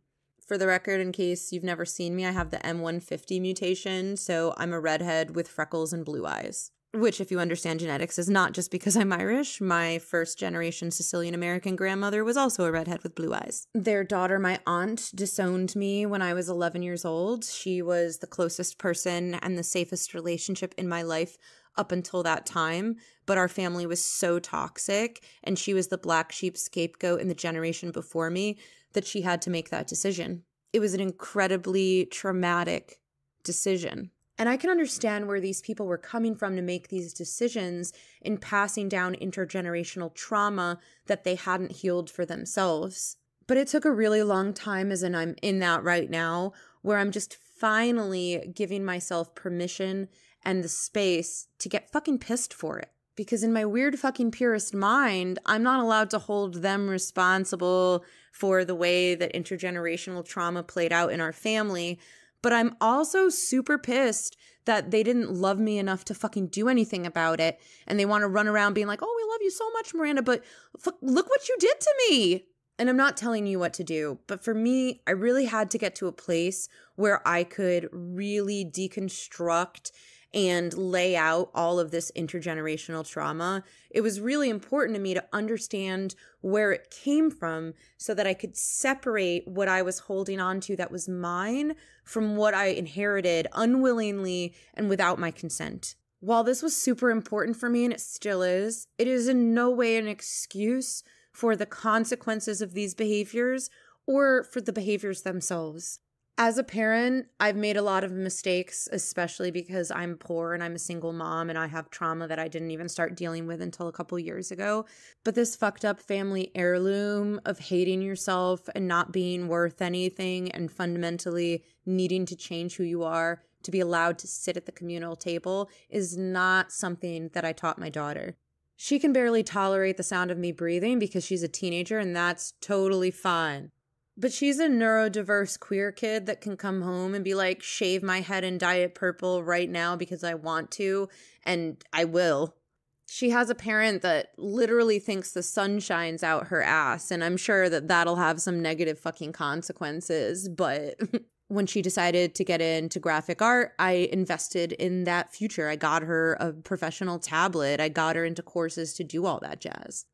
for the record, in case you've never seen me, I have the M150 mutation, so I'm a redhead with freckles and blue eyes. Which, if you understand genetics, is not just because I'm Irish. My first generation Sicilian American grandmother was also a redhead with blue eyes. Their daughter, my aunt, disowned me when I was 11 years old. She was the closest person and the safest relationship in my life up until that time, but our family was so toxic and she was the black sheep scapegoat in the generation before me that she had to make that decision. It was an incredibly traumatic decision. And I can understand where these people were coming from to make these decisions in passing down intergenerational trauma that they hadn't healed for themselves. But it took a really long time, as in I'm in that right now, where I'm just finally giving myself permission and the space to get fucking pissed for it because in my weird fucking purist mind, I'm not allowed to hold them responsible for the way that intergenerational trauma played out in our family. But I'm also super pissed that they didn't love me enough to fucking do anything about it. And they want to run around being like, oh, we love you so much, Miranda, but look what you did to me. And I'm not telling you what to do, but for me, I really had to get to a place where I could really deconstruct and lay out all of this intergenerational trauma, it was really important to me to understand where it came from so that I could separate what I was holding on to that was mine from what I inherited unwillingly and without my consent. While this was super important for me, and it still is, it is in no way an excuse for the consequences of these behaviors or for the behaviors themselves. As a parent, I've made a lot of mistakes, especially because I'm poor and I'm a single mom and I have trauma that I didn't even start dealing with until a couple years ago. But this fucked up family heirloom of hating yourself and not being worth anything and fundamentally needing to change who you are to be allowed to sit at the communal table is not something that I taught my daughter. She can barely tolerate the sound of me breathing because she's a teenager, and that's totally fine. But she's a neurodiverse queer kid that can come home and be like, shave my head and dye it purple right now because I want to, and I will. She has a parent that literally thinks the sun shines out her ass, and I'm sure that that'll have some negative fucking consequences. But when she decided to get into graphic art, I invested in that future. I got her a professional tablet, I got her into courses to do all that jazz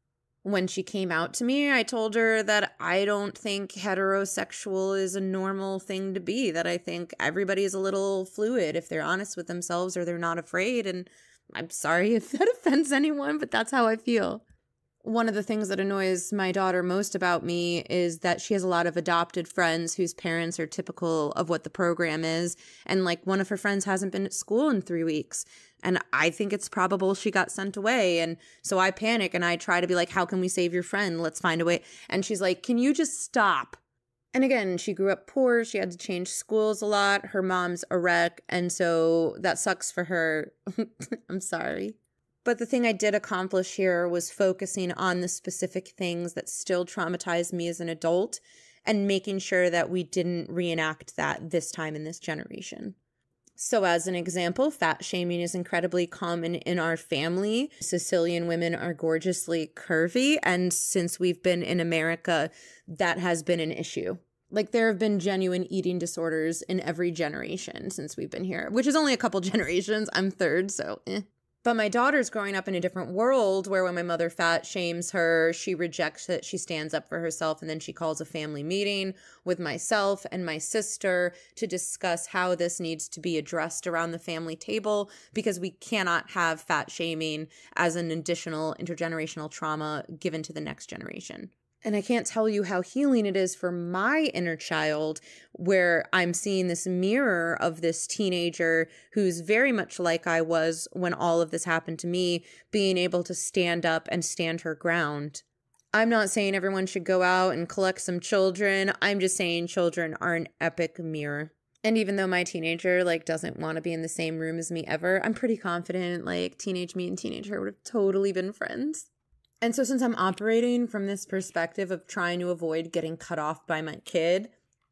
when she came out to me, I told her that I don't think heterosexual is a normal thing to be, that I think everybody is a little fluid if they're honest with themselves or they're not afraid. And I'm sorry if that offends anyone, but that's how I feel. One of the things that annoys my daughter most about me is that she has a lot of adopted friends whose parents are typical of what the program is. And like one of her friends hasn't been at school in three weeks. And I think it's probable she got sent away. And so I panic and I try to be like, how can we save your friend? Let's find a way. And she's like, can you just stop? And again, she grew up poor. She had to change schools a lot. Her mom's a wreck. And so that sucks for her. I'm sorry. But the thing I did accomplish here was focusing on the specific things that still traumatized me as an adult and making sure that we didn't reenact that this time in this generation. So, as an example, fat shaming is incredibly common in our family. Sicilian women are gorgeously curvy. And since we've been in America, that has been an issue. Like, there have been genuine eating disorders in every generation since we've been here, which is only a couple generations. I'm third, so eh. But my daughter's growing up in a different world where when my mother fat shames her, she rejects it, she stands up for herself, and then she calls a family meeting with myself and my sister to discuss how this needs to be addressed around the family table because we cannot have fat shaming as an additional intergenerational trauma given to the next generation. And I can't tell you how healing it is for my inner child, where I'm seeing this mirror of this teenager who's very much like I was when all of this happened to me, being able to stand up and stand her ground. I'm not saying everyone should go out and collect some children. I'm just saying children are an epic mirror. And even though my teenager like doesn't want to be in the same room as me ever, I'm pretty confident like teenage me and teenager would have totally been friends. And so, since I'm operating from this perspective of trying to avoid getting cut off by my kid,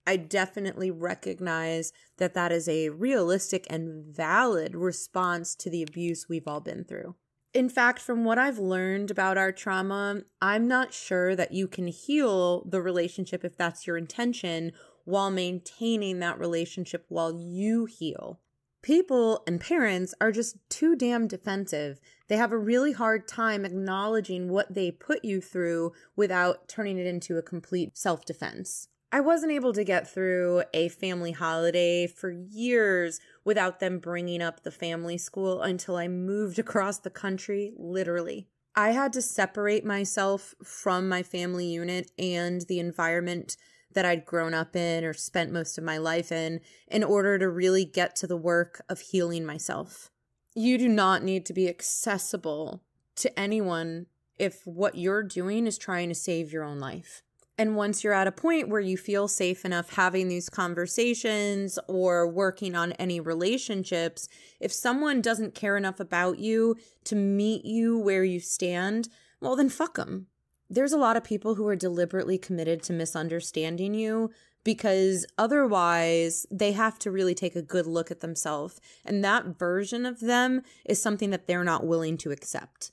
I definitely recognize that that is a realistic and valid response to the abuse we've all been through. In fact, from what I've learned about our trauma, I'm not sure that you can heal the relationship if that's your intention while maintaining that relationship while you heal people and parents are just too damn defensive. They have a really hard time acknowledging what they put you through without turning it into a complete self defense. I wasn't able to get through a family holiday for years without them bringing up the family school until I moved across the country, literally. I had to separate myself from my family unit and the environment that I'd grown up in or spent most of my life in in order to really get to the work of healing myself. You do not need to be accessible to anyone if what you're doing is trying to save your own life. And once you're at a point where you feel safe enough having these conversations or working on any relationships, if someone doesn't care enough about you to meet you where you stand, well, then fuck them there's a lot of people who are deliberately committed to misunderstanding you because otherwise they have to really take a good look at themselves. And that version of them is something that they're not willing to accept.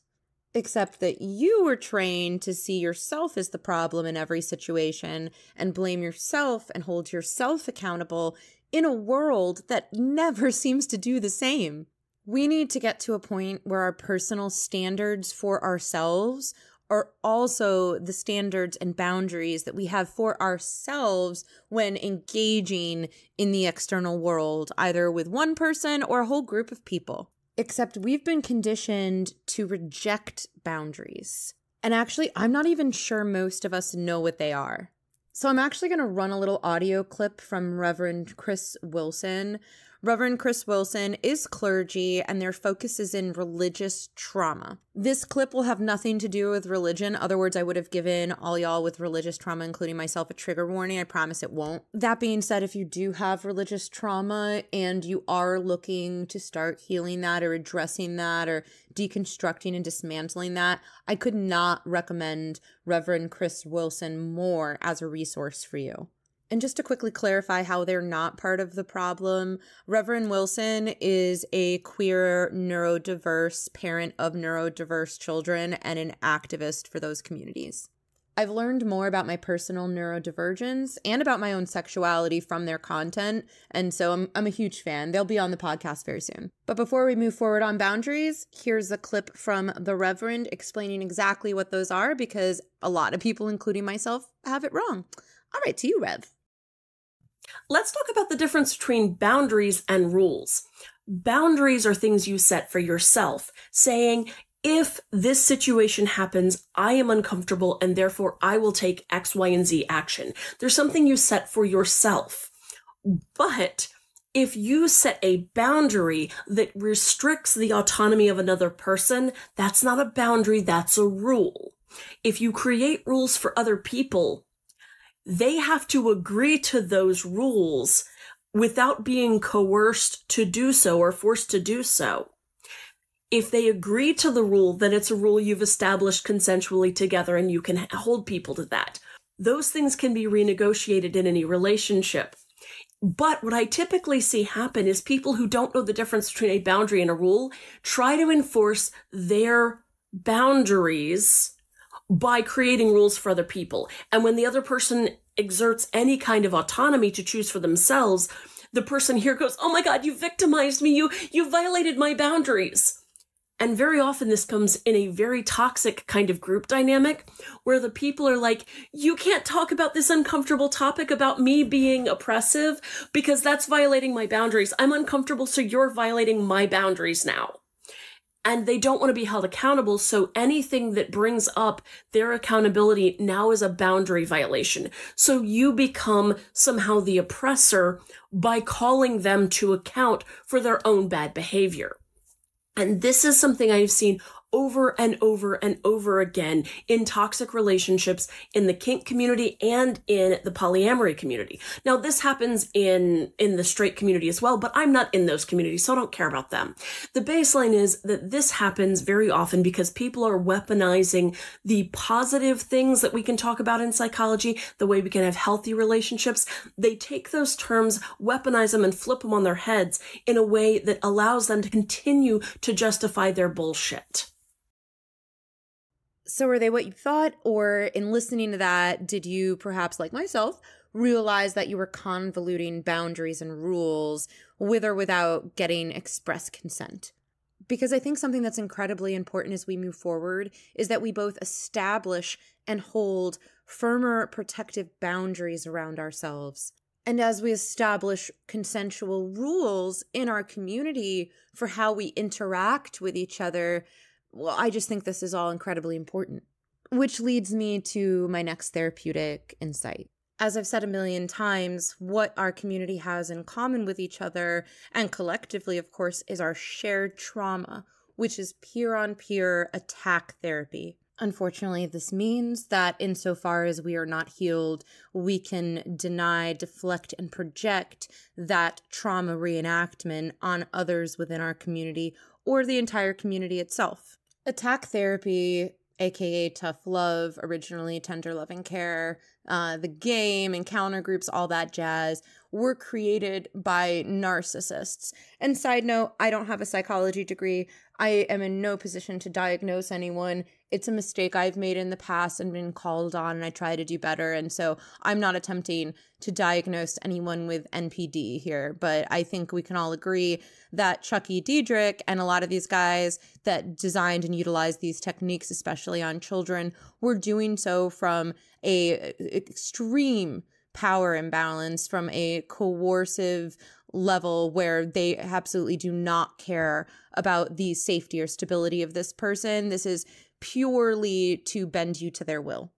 Except that you were trained to see yourself as the problem in every situation and blame yourself and hold yourself accountable in a world that never seems to do the same. We need to get to a point where our personal standards for ourselves are also the standards and boundaries that we have for ourselves when engaging in the external world, either with one person or a whole group of people. Except we've been conditioned to reject boundaries. And actually, I'm not even sure most of us know what they are. So I'm actually going to run a little audio clip from Reverend Chris Wilson. Reverend Chris Wilson is clergy and their focus is in religious trauma. This clip will have nothing to do with religion. Other words, I would have given all y'all with religious trauma, including myself, a trigger warning. I promise it won't. That being said, if you do have religious trauma and you are looking to start healing that or addressing that or deconstructing and dismantling that, I could not recommend Reverend Chris Wilson more as a resource for you. And just to quickly clarify how they're not part of the problem, Reverend Wilson is a queer, neurodiverse parent of neurodiverse children and an activist for those communities. I've learned more about my personal neurodivergence and about my own sexuality from their content, and so I'm, I'm a huge fan. They'll be on the podcast very soon. But before we move forward on boundaries, here's a clip from the Reverend explaining exactly what those are because a lot of people, including myself, have it wrong. All right, to you, Rev. Let's talk about the difference between boundaries and rules. Boundaries are things you set for yourself, saying, if this situation happens, I am uncomfortable and therefore I will take X, Y, and Z action. There's something you set for yourself. But if you set a boundary that restricts the autonomy of another person, that's not a boundary, that's a rule. If you create rules for other people, they have to agree to those rules without being coerced to do so or forced to do so. If they agree to the rule, then it's a rule you've established consensually together and you can hold people to that. Those things can be renegotiated in any relationship. But what I typically see happen is people who don't know the difference between a boundary and a rule try to enforce their boundaries by creating rules for other people. And when the other person exerts any kind of autonomy to choose for themselves, the person here goes, "Oh my god, you victimized me. You you violated my boundaries." And very often this comes in a very toxic kind of group dynamic where the people are like, you can't talk about this uncomfortable topic about me being oppressive because that's violating my boundaries. I'm uncomfortable, so you're violating my boundaries now and they don't want to be held accountable. So anything that brings up their accountability now is a boundary violation. So you become somehow the oppressor by calling them to account for their own bad behavior. And this is something I've seen over and over and over again in toxic relationships in the kink community and in the polyamory community. Now this happens in in the straight community as well, but I'm not in those communities, so I don't care about them. The baseline is that this happens very often because people are weaponizing the positive things that we can talk about in psychology, the way we can have healthy relationships. They take those terms, weaponize them and flip them on their heads in a way that allows them to continue to justify their bullshit. So, are they what you thought? Or in listening to that, did you perhaps, like myself, realize that you were convoluting boundaries and rules with or without getting express consent? Because I think something that's incredibly important as we move forward is that we both establish and hold firmer protective boundaries around ourselves. And as we establish consensual rules in our community for how we interact with each other, well, I just think this is all incredibly important. Which leads me to my next therapeutic insight. As I've said a million times, what our community has in common with each other and collectively, of course, is our shared trauma, which is peer on peer attack therapy. Unfortunately, this means that insofar as we are not healed, we can deny, deflect, and project that trauma reenactment on others within our community or the entire community itself. Attack therapy, aka tough love, originally tender loving care, uh, the game, encounter groups, all that jazz, were created by narcissists. And side note, I don't have a psychology degree. I am in no position to diagnose anyone. It's a mistake I've made in the past and been called on, and I try to do better. And so I'm not attempting to diagnose anyone with NPD here, but I think we can all agree that Chucky Dederich and a lot of these guys that designed and utilized these techniques, especially on children, were doing so from a uh, extreme power imbalance from a coercive level where they absolutely do not care about the safety or stability of this person. This is purely to bend you to their will.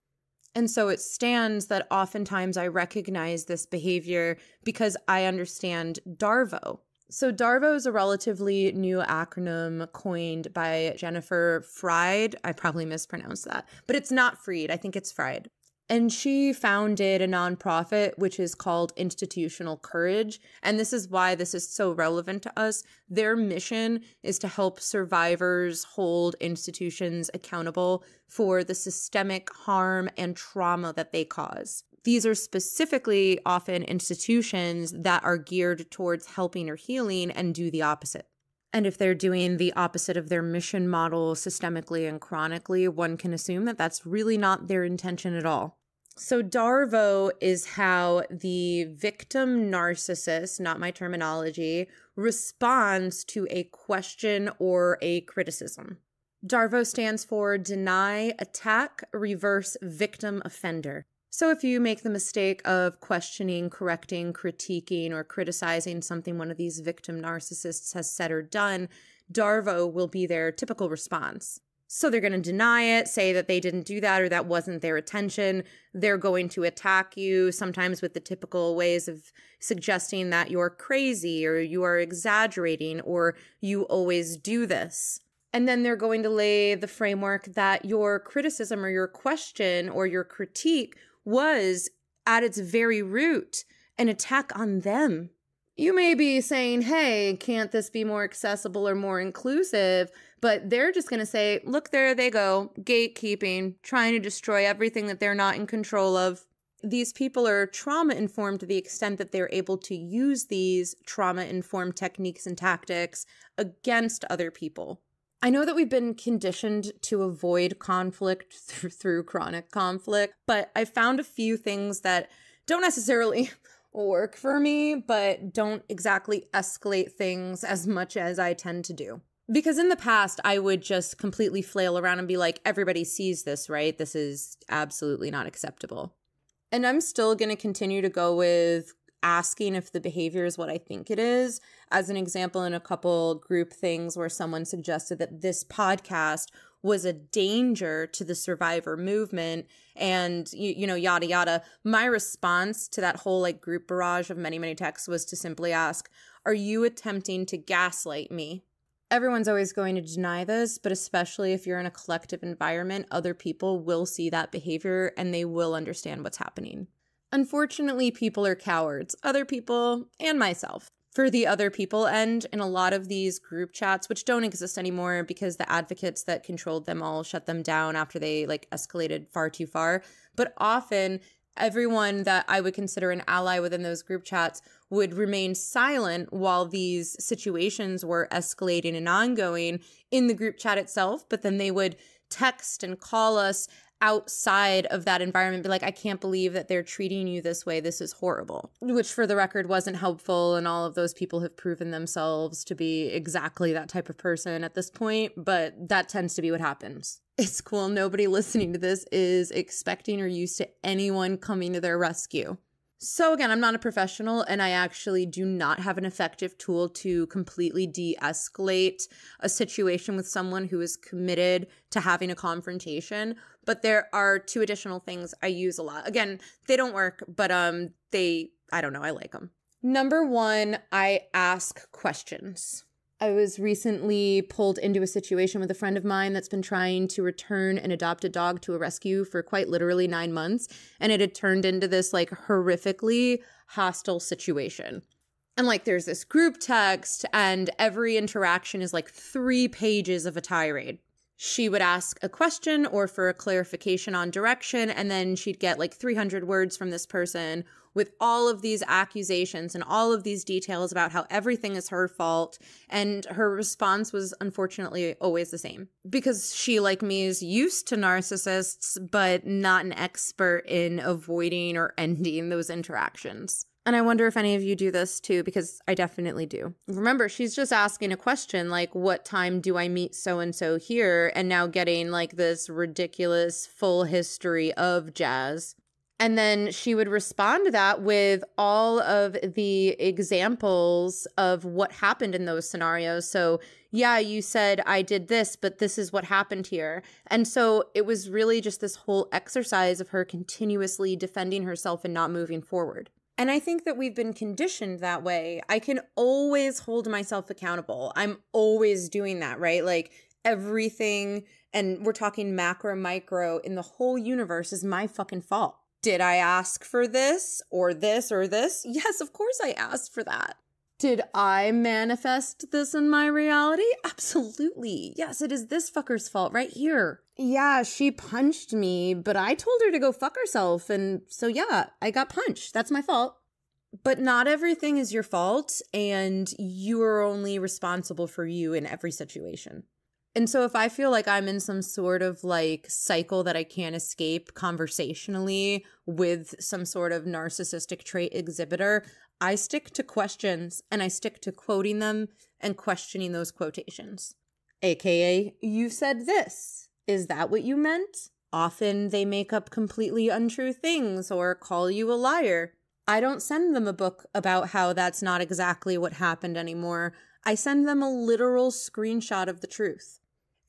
And so it stands that oftentimes I recognize this behavior because I understand DARVO. So, DARVO is a relatively new acronym coined by Jennifer Freyd. I probably mispronounced that, but it's not Freed. I think it's Fried. And she founded a nonprofit which is called Institutional Courage. And this is why this is so relevant to us. Their mission is to help survivors hold institutions accountable for the systemic harm and trauma that they cause. These are specifically often institutions that are geared towards helping or healing and do the opposite. And if they're doing the opposite of their mission model systemically and chronically, one can assume that that's really not their intention at all. So, DARVO is how the victim narcissist, not my terminology, responds to a question or a criticism. DARVO stands for Deny, Attack, Reverse, Victim, Offender. So, if you make the mistake of questioning, correcting, critiquing, or criticizing something one of these victim narcissists has said or done, DARVO will be their typical response. So they're going to deny it, say that they didn't do that or that wasn't their attention. They're going to attack you, sometimes with the typical ways of suggesting that you're crazy or you are exaggerating or you always do this. And then they're going to lay the framework that your criticism or your question or your critique was at its very root an attack on them. You may be saying, hey, can't this be more accessible or more inclusive? But they're just going to say, look, there they go, gatekeeping, trying to destroy everything that they're not in control of. These people are trauma informed to the extent that they're able to use these trauma informed techniques and tactics against other people. I know that we've been conditioned to avoid conflict through, through chronic conflict, but I found a few things that don't necessarily work for me, but don't exactly escalate things as much as I tend to do because in the past I would just completely flail around and be like, everybody sees this, right? This is absolutely not acceptable. And I'm still going to continue to go with asking if the behavior is what I think it is. As an example, in a couple group things where someone suggested that this podcast was a danger to the survivor movement and you, you know yada yada my response to that whole like group barrage of many many texts was to simply ask are you attempting to gaslight me everyone's always going to deny this, but especially if you're in a collective environment, other people will see that behavior and they will understand what's happening. Unfortunately, people are cowards, other people and myself. For the other people end in a lot of these group chats, which don't exist anymore because the advocates that controlled them all shut them down after they like escalated far too far. But often everyone that I would consider an ally within those group chats would remain silent while these situations were escalating and ongoing in the group chat itself, but then they would text and call us outside of that environment be like i can't believe that they're treating you this way. This is horrible which for the record wasn't helpful and all of those people have proven themselves to be exactly that type of person at this point but that tends to be what happens. It's cool. Nobody listening to this is expecting or used to anyone coming to their rescue so, again, I'm not a professional and I actually do not have an effective tool to completely de escalate a situation with someone who is committed to having a confrontation. But there are two additional things I use a lot. Again, they don't work, but um, they, I don't know, I like them. Number one, I ask questions. I was recently pulled into a situation with a friend of mine that's been trying to return an adopted dog to a rescue for quite literally nine months. And it had turned into this like horrifically hostile situation. And like there's this group text, and every interaction is like three pages of a tirade she would ask a question or for a clarification on direction, and then she'd get like 300 words from this person with all of these accusations and all of these details about how everything is her fault. And her response was unfortunately always the same because she, like me, is used to narcissists, but not an expert in avoiding or ending those interactions. And I wonder if any of you do this too, because I definitely do. Remember, she's just asking a question like, What time do I meet so and so here? And now getting like this ridiculous full history of Jazz. And then she would respond to that with all of the examples of what happened in those scenarios. So, yeah, you said I did this, but this is what happened here. And so it was really just this whole exercise of her continuously defending herself and not moving forward. And I think that we've been conditioned that way. I can always hold myself accountable. I'm always doing that, right? Like everything, and we're talking macro, micro, in the whole universe is my fucking fault. Did I ask for this or this or this? Yes, of course I asked for that. Did I manifest this in my reality? Absolutely. Yes, it is this fucker's fault right here. Yeah, she punched me, but I told her to go fuck herself. And so, yeah, I got punched. That's my fault. But not everything is your fault, and you are only responsible for you in every situation. And so if I feel like I'm in some sort of like cycle that I can't escape conversationally with some sort of narcissistic trait exhibitor, I stick to questions and I stick to quoting them and questioning those quotations. AKA, you said this. Is that what you meant? Often they make up completely untrue things or call you a liar. I don't send them a book about how that's not exactly what happened anymore. I send them a literal screenshot of the truth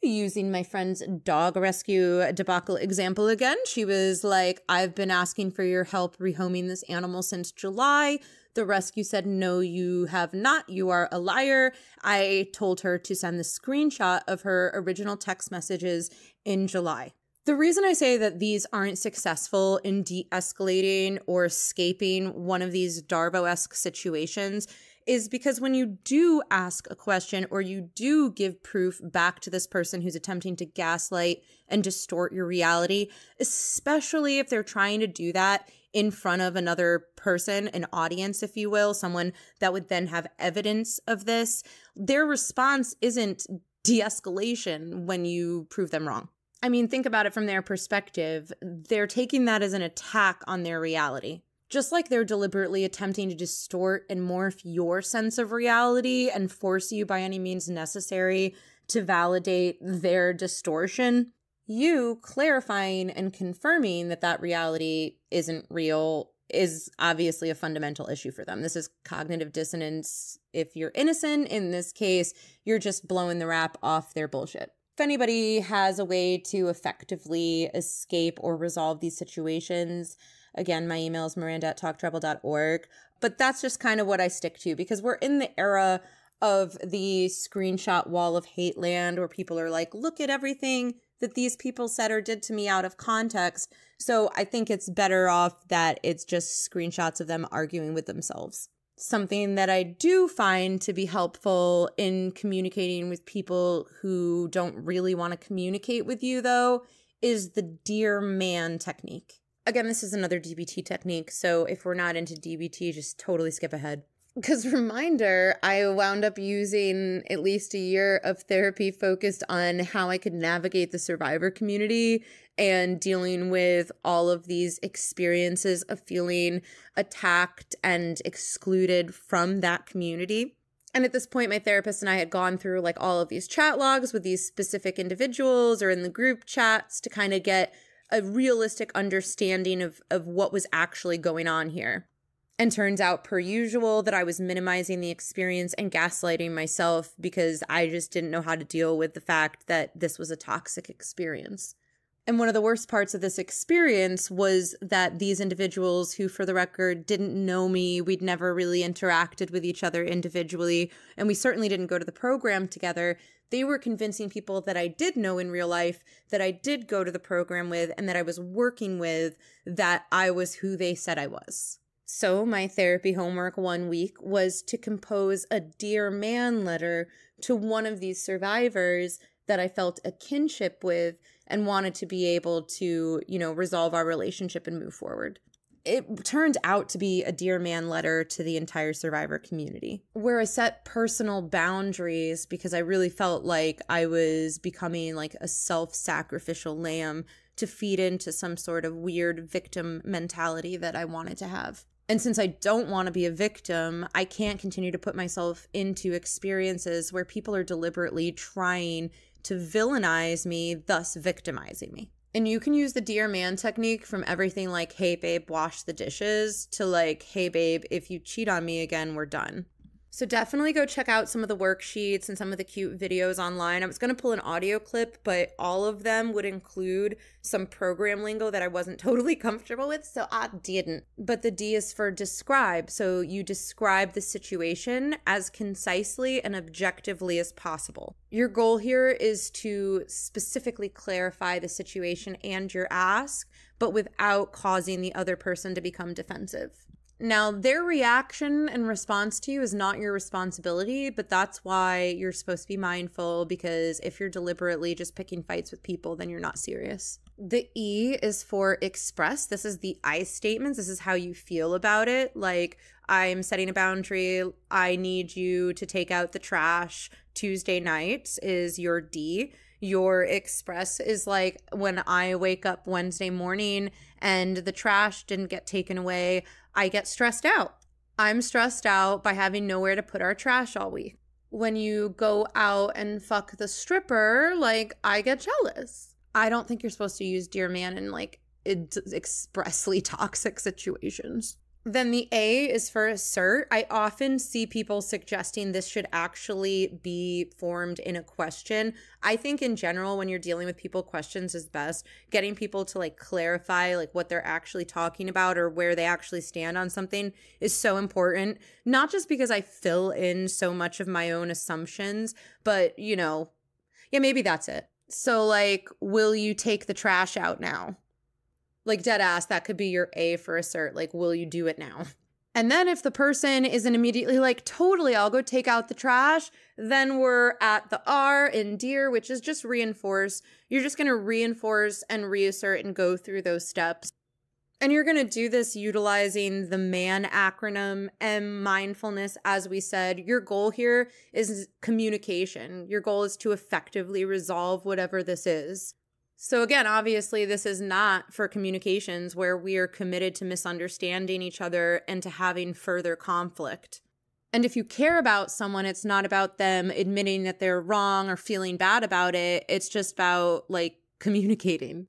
using my friend's dog rescue debacle example again. She was like, I've been asking for your help rehoming this animal since July. The rescue said, No, you have not. You are a liar. I told her to send the screenshot of her original text messages in July. The reason I say that these aren't successful in de escalating or escaping one of these DARVO esque situations is because when you do ask a question or you do give proof back to this person who's attempting to gaslight and distort your reality, especially if they're trying to do that in front of another person, an audience, if you will, someone that would then have evidence of this, their response isn't de escalation when you prove them wrong. I mean, think about it from their perspective. They're taking that as an attack on their reality just like they're deliberately attempting to distort and morph your sense of reality and force you by any means necessary to validate their distortion, you clarifying and confirming that that reality isn't real is obviously a fundamental issue for them. This is cognitive dissonance. If you're innocent, in this case, you're just blowing the wrap off their bullshit. If anybody has a way to effectively escape or resolve these situations, Again, my email is miranda at talktrouble.org. But that's just kind of what I stick to because we're in the era of the screenshot wall of hate land where people are like, look at everything that these people said or did to me out of context. So I think it's better off that it's just screenshots of them arguing with themselves. Something that I do find to be helpful in communicating with people who don't really want to communicate with you, though, is the dear man technique. Again, this is another DBT technique, so if we're not into DBT, just totally skip ahead. Because, reminder, I wound up using at least a year of therapy focused on how I could navigate the survivor community and dealing with all of these experiences of feeling attacked and excluded from that community. And at this point, my therapist and I had gone through like all of these chat logs with these specific individuals or in the group chats to kind of get a realistic understanding of, of what was actually going on here. And turns out, per usual, that I was minimizing the experience and gaslighting myself because I just didn't know how to deal with the fact that this was a toxic experience. And one of the worst parts of this experience was that these individuals, who, for the record, didn't know me, we'd never really interacted with each other individually, and we certainly didn't go to the program together, they were convincing people that I did know in real life, that I did go to the program with, and that I was working with, that I was who they said I was. So, my therapy homework one week was to compose a Dear Man letter to one of these survivors that I felt a kinship with and wanted to be able to, you know, resolve our relationship and move forward it turned out to be a dear man letter to the entire survivor community where I set personal boundaries because I really felt like I was becoming like a self sacrificial lamb to feed into some sort of weird victim mentality that I wanted to have. And since I don't want to be a victim, I can't continue to put myself into experiences where people are deliberately trying to villainize me, thus victimizing me. And you can use the dear man technique from everything like, hey, babe, wash the dishes to like, hey, babe, if you cheat on me again, we're done. So definitely go check out some of the worksheets and some of the cute videos online. I was going to pull an audio clip, but all of them would include some program lingo that I wasn't totally comfortable with, so I didn't. But the D is for describe. So you describe the situation as concisely and objectively as possible. Your goal here is to specifically clarify the situation and your ask, but without causing the other person to become defensive. Now, their reaction and response to you is not your responsibility, but that's why you're supposed to be mindful because if you're deliberately just picking fights with people, then you're not serious. The E is for express. This is the I statements. This is how you feel about it. Like, I'm setting a boundary. I need you to take out the trash Tuesday night, is your D your express is like when I wake up Wednesday morning and the trash didn't get taken away, I get stressed out. I'm stressed out by having nowhere to put our trash all week. When you go out and fuck the stripper, like I get jealous. I don't think you're supposed to use dear man in like expressly toxic situations. Then the A is for assert. I often see people suggesting this should actually be formed in a question. I think in general, when you're dealing with people, questions is best. Getting people to like clarify like what they're actually talking about or where they actually stand on something is so important. Not just because I fill in so much of my own assumptions, but you know, yeah, maybe that's it. So like, will you take the trash out now? Like dead ass, that could be your A for assert. Like, will you do it now? And then if the person isn't immediately like, totally, I'll go take out the trash, then we're at the R in dear, which is just reinforce. You're just going to reinforce and reassert and go through those steps. And you're going to do this utilizing the MAN acronym M mindfulness. As we said, your goal here is communication. Your goal is to effectively resolve whatever this is. So, again, obviously, this is not for communications where we are committed to misunderstanding each other and to having further conflict. And if you care about someone, it's not about them admitting that they're wrong or feeling bad about it. It's just about like communicating.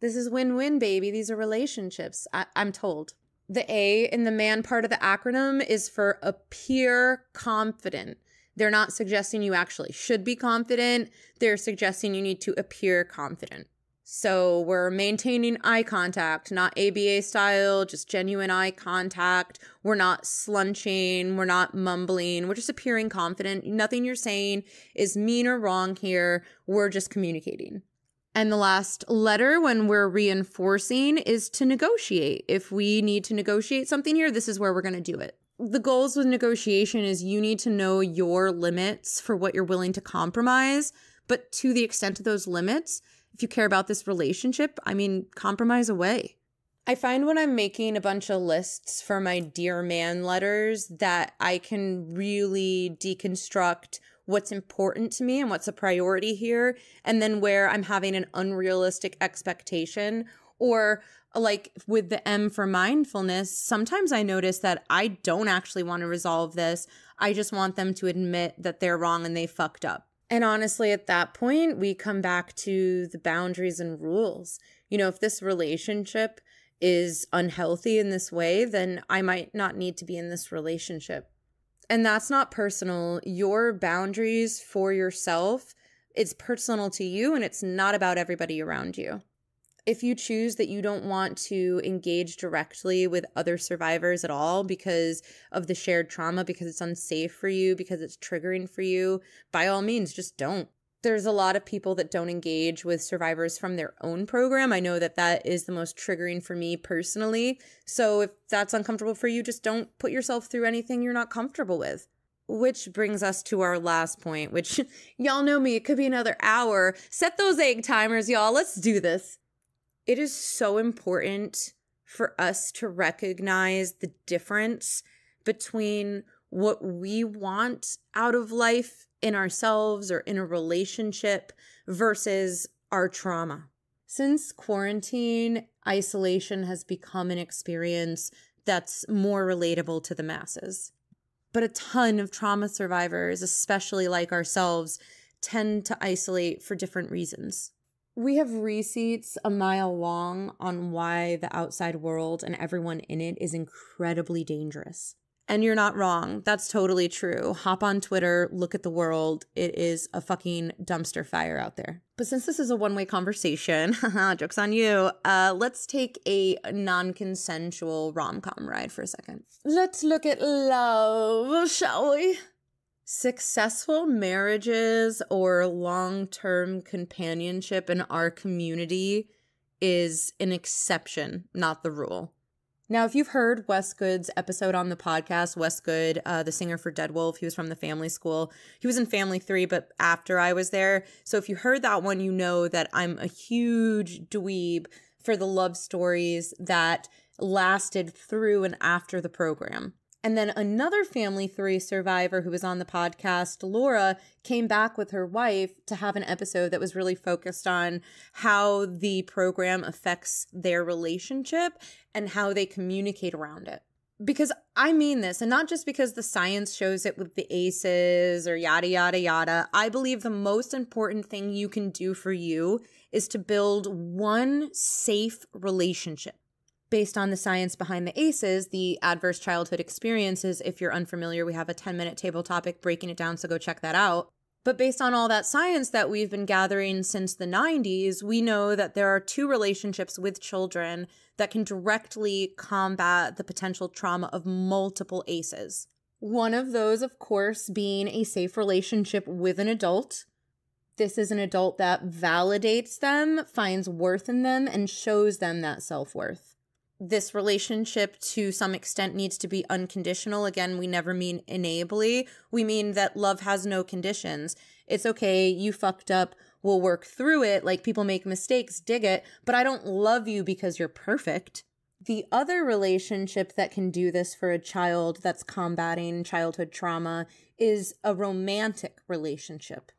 This is win win, baby. These are relationships, I- I'm told. The A in the man part of the acronym is for appear confident. They're not suggesting you actually should be confident, they're suggesting you need to appear confident. So we're maintaining eye contact, not ABA style, just genuine eye contact. We're not slunching, we're not mumbling, we're just appearing confident. Nothing you're saying is mean or wrong here. We're just communicating. And the last letter, when we're reinforcing, is to negotiate. If we need to negotiate something here, this is where we're going to do it. The goals with negotiation is you need to know your limits for what you're willing to compromise, but to the extent of those limits, if you care about this relationship, I mean, compromise away. I find when I'm making a bunch of lists for my Dear Man letters that I can really deconstruct what's important to me and what's a priority here, and then where I'm having an unrealistic expectation. Or, like with the M for mindfulness, sometimes I notice that I don't actually want to resolve this. I just want them to admit that they're wrong and they fucked up. And honestly, at that point, we come back to the boundaries and rules. You know, if this relationship is unhealthy in this way, then I might not need to be in this relationship. And that's not personal. Your boundaries for yourself, it's personal to you and it's not about everybody around you if you choose that you don't want to engage directly with other survivors at all because of the shared trauma, because it's unsafe for you, because it's triggering for you, by all means, just don't. There's a lot of people that don't engage with survivors from their own program. I know that that is the most triggering for me personally. So if that's uncomfortable for you, just don't put yourself through anything you're not comfortable with. Which brings us to our last point, which y'all know me, it could be another hour. Set those egg timers, y'all. Let's do this it is so important for us to recognize the difference between what we want out of life in ourselves or in a relationship versus our trauma. Since quarantine, isolation has become an experience that's more relatable to the masses. But a ton of trauma survivors, especially like ourselves, tend to isolate for different reasons. We have receipts a mile long on why the outside world and everyone in it is incredibly dangerous. And you're not wrong. That's totally true. Hop on Twitter, look at the world. It is a fucking dumpster fire out there. But since this is a one way conversation, joke's on you, uh, let's take a non consensual rom com ride for a second. Let's look at love, shall we? Successful marriages or long term companionship in our community is an exception, not the rule. Now, if you've heard Wes Good's episode on the podcast, Wes Good, uh, the singer for Dead Wolf, he was from the family school. He was in Family 3, but after I was there. So if you heard that one, you know that I'm a huge dweeb for the love stories that lasted through and after the program. And then another Family Three survivor who was on the podcast, Laura, came back with her wife to have an episode that was really focused on how the program affects their relationship and how they communicate around it. Because I mean this, and not just because the science shows it with the ACEs or yada, yada, yada. I believe the most important thing you can do for you is to build one safe relationship based on the science behind the ACEs, the adverse childhood experiences. If you're unfamiliar, we have a 10 minute table topic breaking it down, so go check that out. But based on all that science that we've been gathering since the 90s, we know that there are two relationships with children that can directly combat the potential trauma of multiple ACEs. One of those, of course, being a safe relationship with an adult. This is an adult that validates them, finds worth in them, and shows them that self worth this relationship to some extent needs to be unconditional. Again, we never mean enably. We mean that love has no conditions. It's okay, you fucked up, we'll work through it. Like people make mistakes, dig it, but I don't love you because you're perfect. The other relationship that can do this for a child that's combating childhood trauma is a romantic relationship.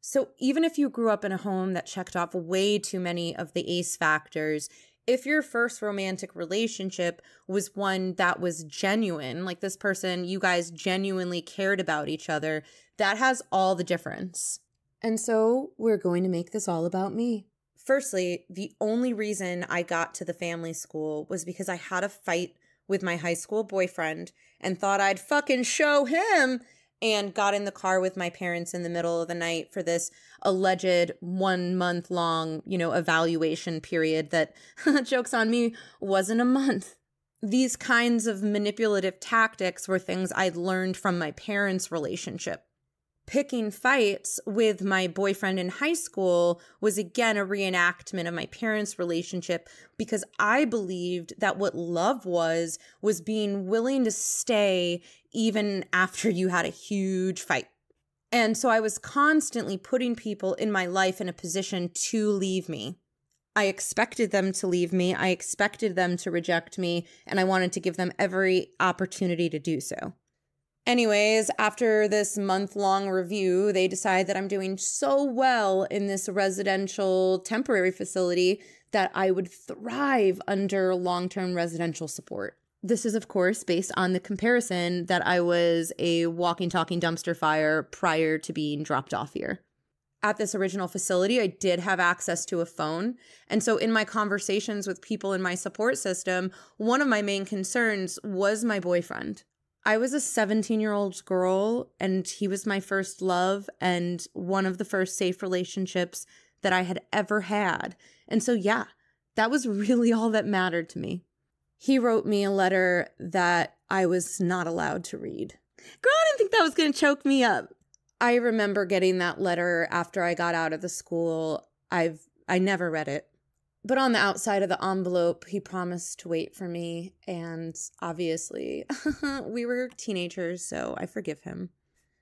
So even if you grew up in a home that checked off way too many of the ACE factors, if your first romantic relationship was one that was genuine, like this person, you guys genuinely cared about each other, that has all the difference. And so we're going to make this all about me. Firstly, the only reason I got to the family school was because I had a fight with my high school boyfriend and thought I'd fucking show him and got in the car with my parents in the middle of the night for this alleged one month long, you know, evaluation period that, jokes on me, wasn't a month. These kinds of manipulative tactics were things I'd learned from my parents' relationship picking fights with my boyfriend in high school was again a reenactment of my parents' relationship because I believed that what love was was being willing to stay even after you had a huge fight. And so I was constantly putting people in my life in a position to leave me. I expected them to leave me. I expected them to reject me, and I wanted to give them every opportunity to do so. Anyways, after this month long review, they decide that I'm doing so well in this residential temporary facility that I would thrive under long term residential support. This is, of course, based on the comparison that I was a walking, talking dumpster fire prior to being dropped off here. At this original facility, I did have access to a phone. And so, in my conversations with people in my support system, one of my main concerns was my boyfriend. I was a 17 year old girl, and he was my first love and one of the first safe relationships that I had ever had. And so, yeah, that was really all that mattered to me. He wrote me a letter that I was not allowed to read. Girl, I didn't think that was going to choke me up. I remember getting that letter after I got out of the school. I've I never read it. But on the outside of the envelope, he promised to wait for me. And obviously, we were teenagers, so I forgive him.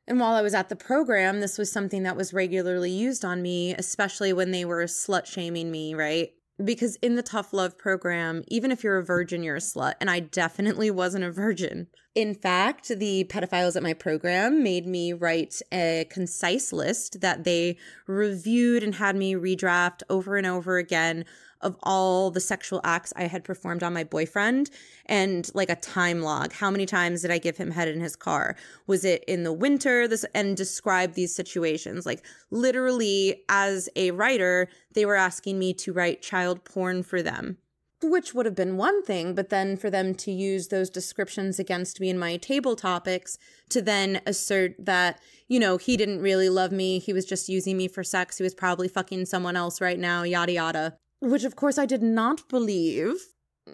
And while I was at the program, this was something that was regularly used on me, especially when they were slut shaming me, right? Because in the Tough Love program, even if you're a virgin, you're a slut. And I definitely wasn't a virgin. In fact, the pedophiles at my program made me write a concise list that they reviewed and had me redraft over and over again of all the sexual acts I had performed on my boyfriend and like a time log. How many times did I give him head in his car? Was it in the winter? This and describe these situations. Like literally as a writer, they were asking me to write child porn for them. which would have been one thing, but then for them to use those descriptions against me in my table topics to then assert that, you know, he didn't really love me, he was just using me for sex, he was probably fucking someone else right now, yada yada. Which, of course, I did not believe,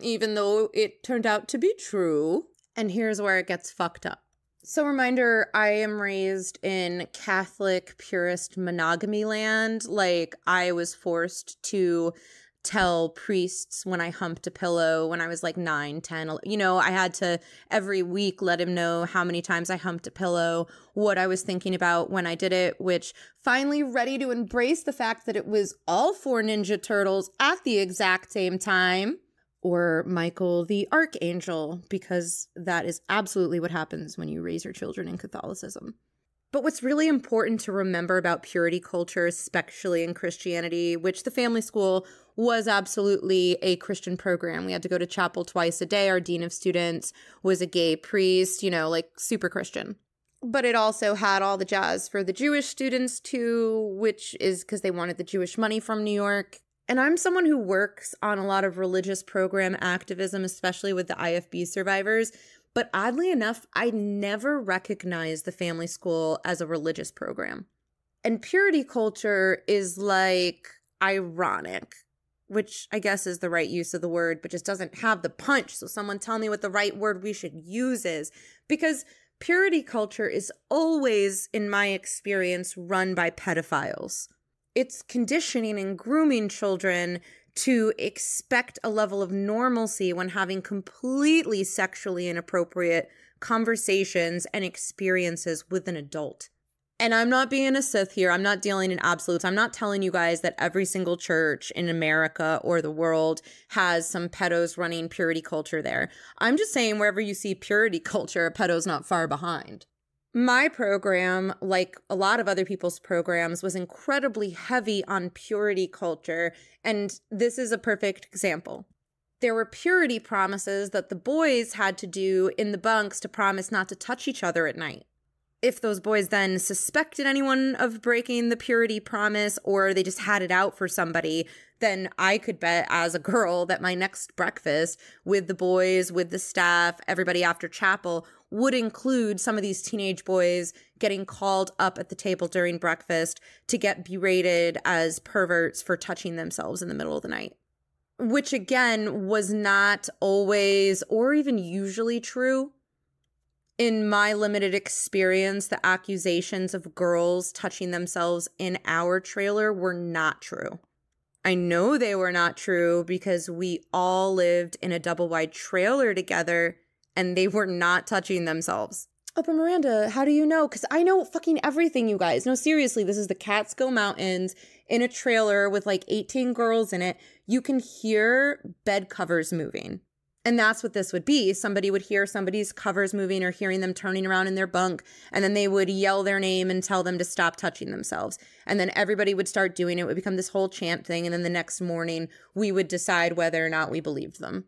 even though it turned out to be true. And here's where it gets fucked up. So, reminder I am raised in Catholic purist monogamy land. Like, I was forced to tell priests when I humped a pillow when I was like 9, 10. You know, I had to every week let him know how many times I humped a pillow, what I was thinking about when I did it, which finally ready to embrace the fact that it was all four Ninja Turtles at the exact same time. Or Michael the Archangel, because that is absolutely what happens when you raise your children in Catholicism. But what's really important to remember about purity culture, especially in Christianity, which the family school was absolutely a Christian program. We had to go to chapel twice a day. Our dean of students was a gay priest, you know, like super Christian. But it also had all the jazz for the Jewish students too, which is because they wanted the Jewish money from New York. And I'm someone who works on a lot of religious program activism, especially with the IFB survivors, but oddly enough, I never recognized the family school as a religious program. And purity culture is like ironic, which I guess is the right use of the word, but just doesn't have the punch. So, someone tell me what the right word we should use is. Because purity culture is always, in my experience, run by pedophiles. It's conditioning and grooming children to expect a level of normalcy when having completely sexually inappropriate conversations and experiences with an adult. And I'm not being a Sith here. I'm not dealing in absolutes. I'm not telling you guys that every single church in America or the world has some pedos running purity culture there. I'm just saying wherever you see purity culture, a pedo's not far behind. My program, like a lot of other people's programs, was incredibly heavy on purity culture. And this is a perfect example. There were purity promises that the boys had to do in the bunks to promise not to touch each other at night. If those boys then suspected anyone of breaking the purity promise or they just had it out for somebody, then I could bet as a girl that my next breakfast with the boys, with the staff, everybody after chapel would include some of these teenage boys getting called up at the table during breakfast to get berated as perverts for touching themselves in the middle of the night. Which again was not always or even usually true. In my limited experience, the accusations of girls touching themselves in our trailer were not true. I know they were not true because we all lived in a double wide trailer together and they were not touching themselves. Oh, but Miranda, how do you know? Because I know fucking everything, you guys. No, seriously, this is the Catskill Mountains in a trailer with like 18 girls in it. You can hear bed covers moving. And that's what this would be. Somebody would hear somebody's covers moving or hearing them turning around in their bunk, and then they would yell their name and tell them to stop touching themselves. And then everybody would start doing it. It would become this whole chant thing. And then the next morning, we would decide whether or not we believed them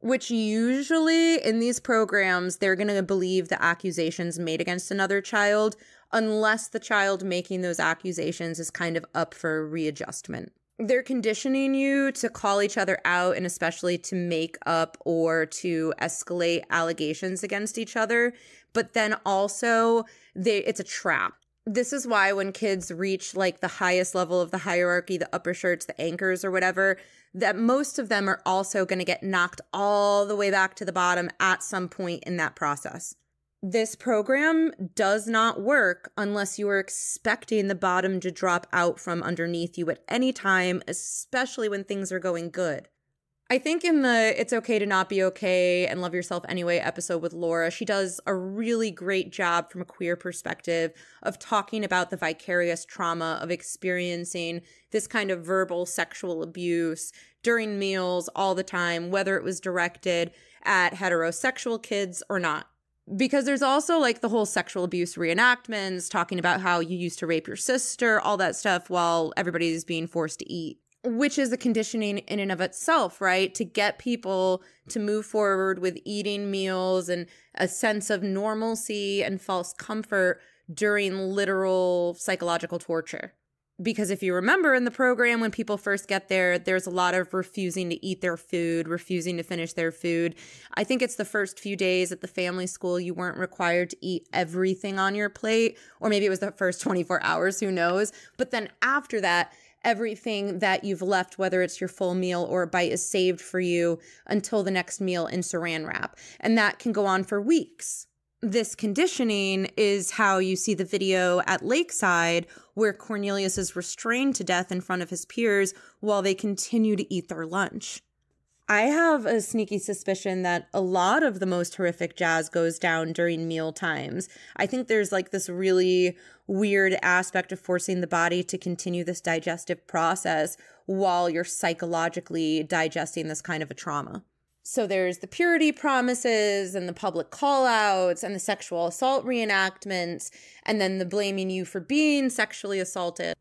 which usually in these programs, they're going to believe the accusations made against another child unless the child making those accusations is kind of up for readjustment. They're conditioning you to call each other out and especially to make up or to escalate allegations against each other. But then also, they, it's a trap this is why when kids reach like the highest level of the hierarchy, the upper shirts, the anchors, or whatever, that most of them are also going to get knocked all the way back to the bottom at some point in that process. This program does not work unless you are expecting the bottom to drop out from underneath you at any time, especially when things are going good. I think in the It's Okay to Not Be Okay and Love Yourself Anyway episode with Laura, she does a really great job from a queer perspective of talking about the vicarious trauma of experiencing this kind of verbal sexual abuse during meals all the time, whether it was directed at heterosexual kids or not. Because there's also like the whole sexual abuse reenactments, talking about how you used to rape your sister, all that stuff while everybody's being forced to eat which is a conditioning in and of itself, right? To get people to move forward with eating meals and a sense of normalcy and false comfort during literal psychological torture. because if you remember in the program when people first get there there's a lot of refusing to eat their food refusing to finish their food i think it's the first few days at the family school you weren't required to eat everything on your plate or maybe it was the first 24 hours who knows but then after that everything that you've left whether it's your full meal or a bite is saved for you until the next meal in saran wrap and that can go on for weeks this conditioning is how you see the video at Lakeside where Cornelius is restrained to death in front of his peers while they continue to eat their lunch. I have a sneaky suspicion that a lot of the most horrific jazz goes down during meal times. I think there's like this really weird aspect of forcing the body to continue this digestive process while you're psychologically digesting this kind of a trauma. So there's the purity promises and the public callouts and the sexual assault reenactments, and then the blaming you for being sexually assaulted.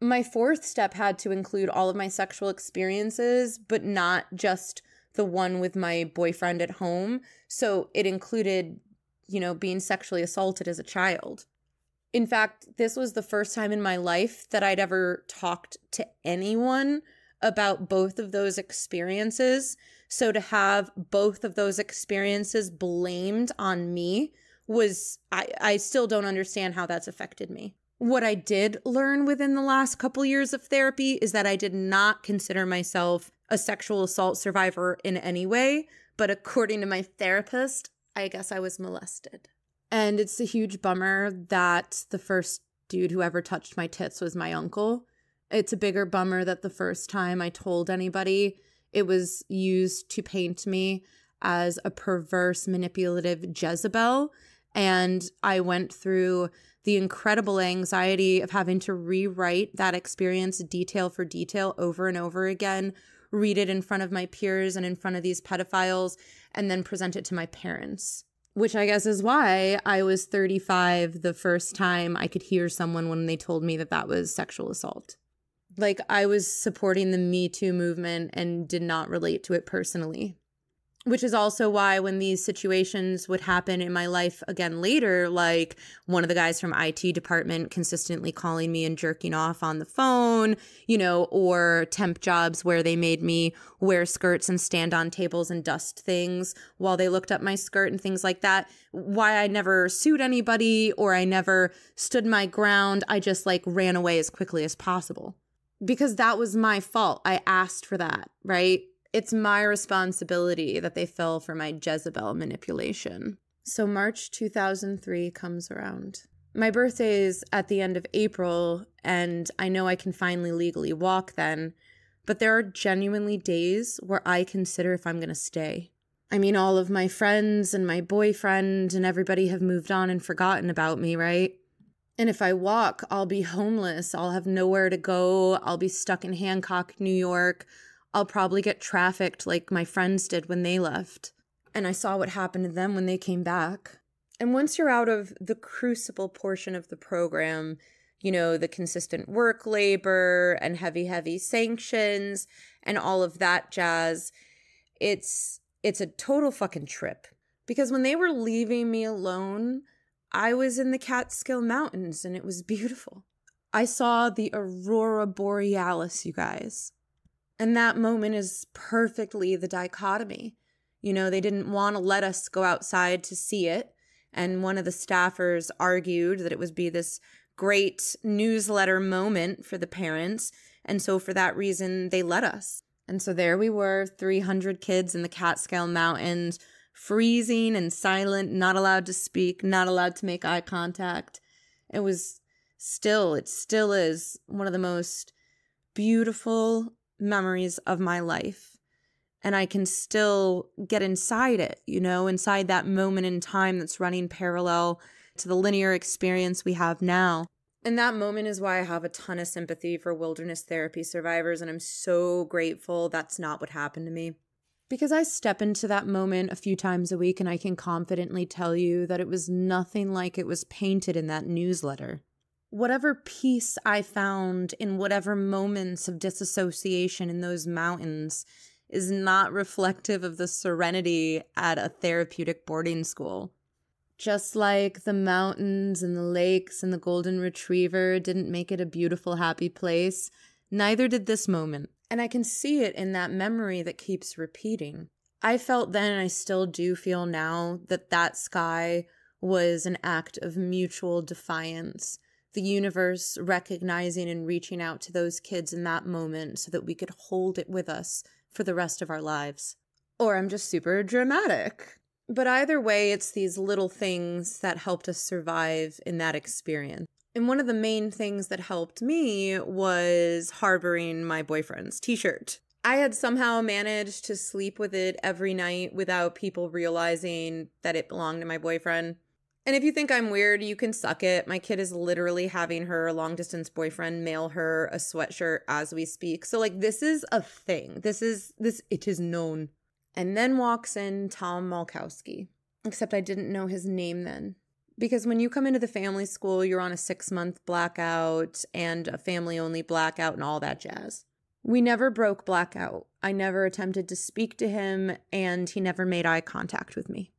My fourth step had to include all of my sexual experiences, but not just the one with my boyfriend at home. So it included, you know, being sexually assaulted as a child. In fact, this was the first time in my life that I'd ever talked to anyone about both of those experiences. So to have both of those experiences blamed on me was, I, I still don't understand how that's affected me. What I did learn within the last couple years of therapy is that I did not consider myself a sexual assault survivor in any way, but according to my therapist, I guess I was molested. And it's a huge bummer that the first dude who ever touched my tits was my uncle. It's a bigger bummer that the first time I told anybody, it was used to paint me as a perverse, manipulative Jezebel. And I went through the incredible anxiety of having to rewrite that experience detail for detail over and over again, read it in front of my peers and in front of these pedophiles, and then present it to my parents. Which I guess is why I was 35 the first time I could hear someone when they told me that that was sexual assault like I was supporting the Me Too movement and did not relate to it personally. Which is also why when these situations would happen in my life again later, like one of the guys from IT department consistently calling me and jerking off on the phone, you know, or temp jobs where they made me wear skirts and stand on tables and dust things while they looked up my skirt and things like that. Why I never sued anybody or I never stood my ground. I just like ran away as quickly as possible because that was my fault. I asked for that, right? It's my responsibility that they fell for my Jezebel manipulation. So March 2003 comes around. My birthday is at the end of April, and I know I can finally legally walk then, but there are genuinely days where I consider if I'm going to stay. I mean, all of my friends and my boyfriend and everybody have moved on and forgotten about me, right? And if I walk, I'll be homeless. I'll have nowhere to go. I'll be stuck in Hancock, New York. I'll probably get trafficked like my friends did when they left. And I saw what happened to them when they came back. And once you're out of the crucible portion of the program, you know, the consistent work labor and heavy, heavy sanctions and all of that jazz, it's it's a total fucking trip. Because when they were leaving me alone, I was in the Catskill Mountains and it was beautiful. I saw the aurora borealis, you guys. And that moment is perfectly the dichotomy. You know, they didn't want to let us go outside to see it. And one of the staffers argued that it would be this great newsletter moment for the parents. And so, for that reason, they let us. And so, there we were 300 kids in the Catskill Mountains freezing and silent, not allowed to speak, not allowed to make eye contact. It was still, it still is one of the most beautiful memories of my life. And I can still get inside it, you know, inside that moment in time that's running parallel to the linear experience we have now. And that moment is why I have a ton of sympathy for wilderness therapy survivors. And I'm so grateful that's not what happened to me. Because I step into that moment a few times a week and I can confidently tell you that it was nothing like it was painted in that newsletter. Whatever peace I found in whatever moments of disassociation in those mountains is not reflective of the serenity at a therapeutic boarding school. Just like the mountains and the lakes and the golden retriever didn't make it a beautiful, happy place, neither did this moment. And I can see it in that memory that keeps repeating. I felt then, and I still do feel now, that that sky was an act of mutual defiance. The universe recognizing and reaching out to those kids in that moment so that we could hold it with us for the rest of our lives. Or I'm just super dramatic. But either way, it's these little things that helped us survive in that experience. And one of the main things that helped me was harboring my boyfriend's t shirt. I had somehow managed to sleep with it every night without people realizing that it belonged to my boyfriend. And if you think I'm weird, you can suck it. My kid is literally having her long distance boyfriend mail her a sweatshirt as we speak. So like this is a thing. This is this it is known. And then walks in Tom Malkowski. Except I didn't know his name then. Because when you come into the family school, you're on a six month blackout and a family only blackout and all that jazz. We never broke blackout. I never attempted to speak to him, and he never made eye contact with me.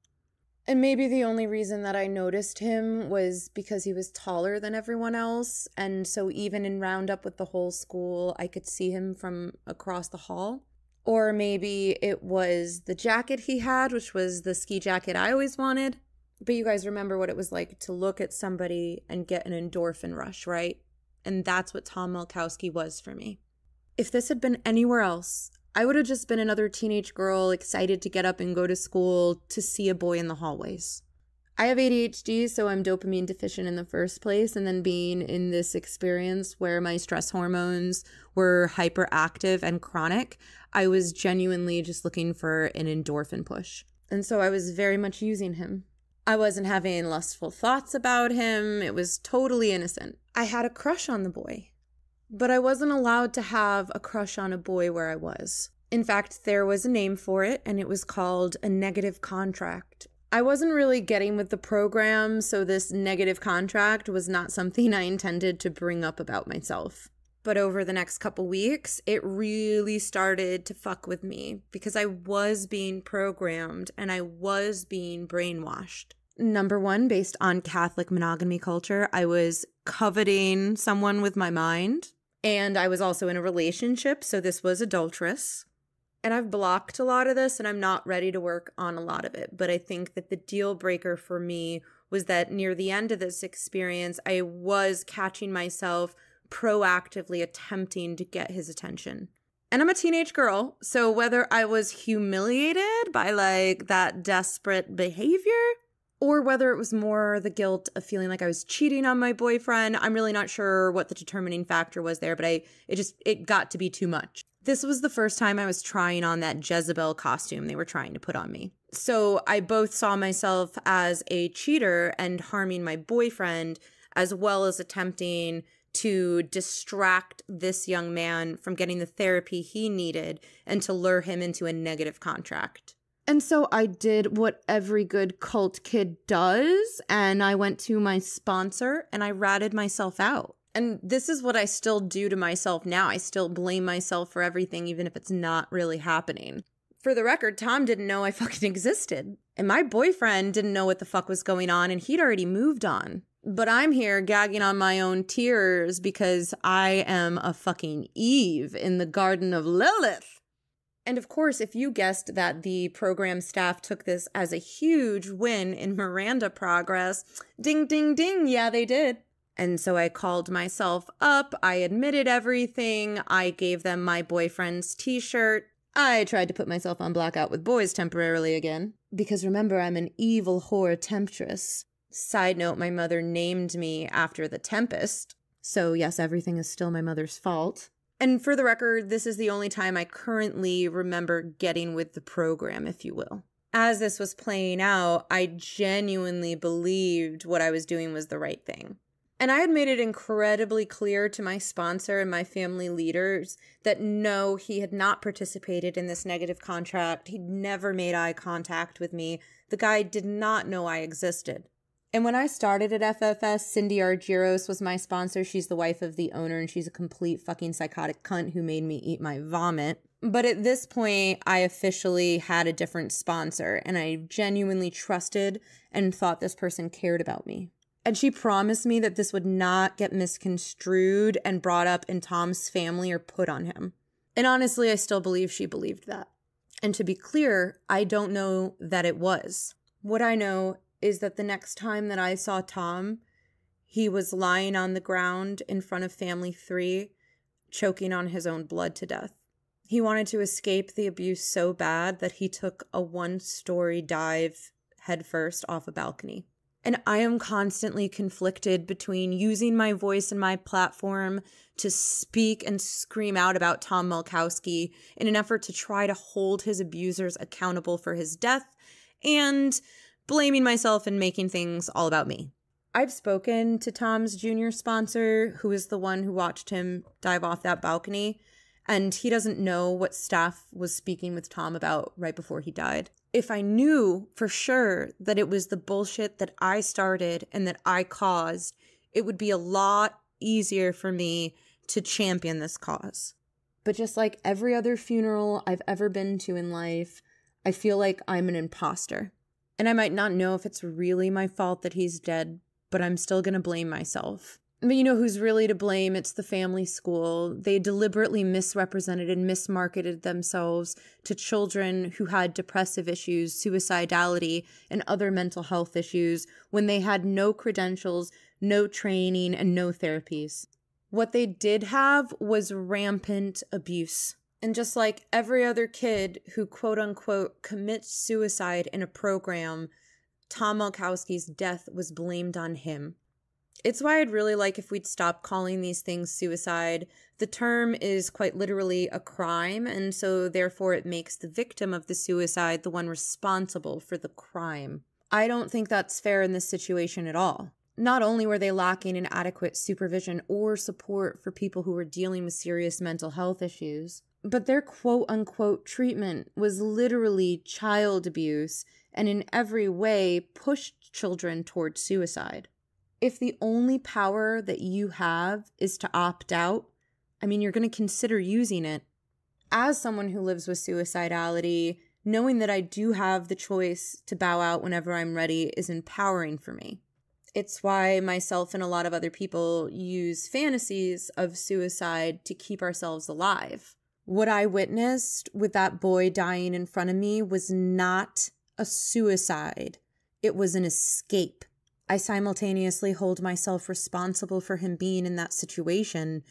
And maybe the only reason that I noticed him was because he was taller than everyone else. And so, even in roundup with the whole school, I could see him from across the hall. Or maybe it was the jacket he had, which was the ski jacket I always wanted. But you guys remember what it was like to look at somebody and get an endorphin rush, right? And that's what Tom Malkowski was for me. If this had been anywhere else, I would have just been another teenage girl excited to get up and go to school to see a boy in the hallways. I have ADHD, so I'm dopamine deficient in the first place. And then being in this experience where my stress hormones were hyperactive and chronic, I was genuinely just looking for an endorphin push. And so I was very much using him. I wasn't having lustful thoughts about him. It was totally innocent. I had a crush on the boy, but I wasn't allowed to have a crush on a boy where I was. In fact, there was a name for it, and it was called a negative contract. I wasn't really getting with the program, so this negative contract was not something I intended to bring up about myself. But over the next couple weeks, it really started to fuck with me because I was being programmed and I was being brainwashed. Number one, based on Catholic monogamy culture, I was coveting someone with my mind. And I was also in a relationship, so this was adulterous. And I've blocked a lot of this and I'm not ready to work on a lot of it. But I think that the deal breaker for me was that near the end of this experience, I was catching myself proactively attempting to get his attention. And I'm a teenage girl, so whether I was humiliated by like that desperate behavior or whether it was more the guilt of feeling like I was cheating on my boyfriend, I'm really not sure what the determining factor was there, but I it just it got to be too much. This was the first time I was trying on that Jezebel costume they were trying to put on me. So I both saw myself as a cheater and harming my boyfriend as well as attempting to distract this young man from getting the therapy he needed and to lure him into a negative contract. And so I did what every good cult kid does, and I went to my sponsor and I ratted myself out. And this is what I still do to myself now. I still blame myself for everything, even if it's not really happening. For the record, Tom didn't know I fucking existed. And my boyfriend didn't know what the fuck was going on, and he'd already moved on. But I'm here gagging on my own tears because I am a fucking Eve in the Garden of Lilith. And of course, if you guessed that the program staff took this as a huge win in Miranda progress, ding, ding, ding, yeah, they did. And so I called myself up. I admitted everything. I gave them my boyfriend's t shirt. I tried to put myself on blackout with boys temporarily again. Because remember, I'm an evil whore temptress. Side note, my mother named me after the Tempest. So, yes, everything is still my mother's fault. And for the record, this is the only time I currently remember getting with the program, if you will. As this was playing out, I genuinely believed what I was doing was the right thing. And I had made it incredibly clear to my sponsor and my family leaders that no, he had not participated in this negative contract. He'd never made eye contact with me. The guy did not know I existed. And when I started at FFS, Cindy Argyros was my sponsor. She's the wife of the owner and she's a complete fucking psychotic cunt who made me eat my vomit. But at this point, I officially had a different sponsor, and I genuinely trusted and thought this person cared about me. And she promised me that this would not get misconstrued and brought up in Tom's family or put on him. And honestly, I still believe she believed that. And to be clear, I don't know that it was. What I know is that the next time that I saw Tom, he was lying on the ground in front of family three, choking on his own blood to death. He wanted to escape the abuse so bad that he took a one story dive headfirst off a balcony. And I am constantly conflicted between using my voice and my platform to speak and scream out about Tom Mulkowski in an effort to try to hold his abusers accountable for his death and blaming myself and making things all about me. I've spoken to Tom's junior sponsor, who is the one who watched him dive off that balcony, and he doesn't know what staff was speaking with Tom about right before he died if I knew for sure that it was the bullshit that I started and that I caused, it would be a lot easier for me to champion this cause. But just like every other funeral I've ever been to in life, I feel like I'm an imposter. And I might not know if it's really my fault that he's dead, but I'm still gonna blame myself. But you know who's really to blame? It's the family school. They deliberately misrepresented and mismarketed themselves to children who had depressive issues, suicidality, and other mental health issues when they had no credentials, no training, and no therapies. What they did have was rampant abuse. And just like every other kid who quote unquote commits suicide in a program, Tom Mulkowski's death was blamed on him. It's why I'd really like if we'd stop calling these things suicide. The term is quite literally a crime, and so therefore it makes the victim of the suicide the one responsible for the crime. I don't think that's fair in this situation at all. Not only were they lacking in adequate supervision or support for people who were dealing with serious mental health issues, but their quote unquote treatment was literally child abuse and in every way pushed children towards suicide if the only power that you have is to opt out, I mean, you're going to consider using it. As someone who lives with suicidality, knowing that I do have the choice to bow out whenever I'm ready is empowering for me. It's why myself and a lot of other people use fantasies of suicide to keep ourselves alive. What I witnessed with that boy dying in front of me was not a suicide, it was an escape. I simultaneously hold myself responsible for him being in that situation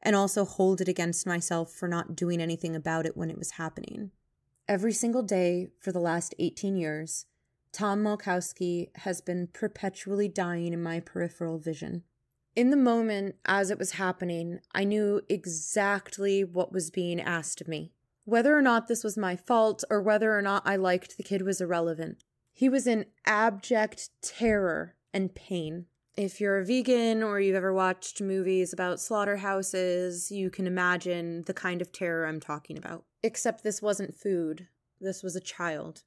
and also hold it against myself for not doing anything about it when it was happening. Every single day for the last 18 years, Tom Mulkowski has been perpetually dying in my peripheral vision. In the moment as it was happening, I knew exactly what was being asked of me. Whether or not this was my fault or whether or not I liked the kid was irrelevant. He was in abject terror and pain. If you're a vegan or you've ever watched movies about slaughterhouses, you can imagine the kind of terror I'm talking about. Except this wasn't food, this was a child.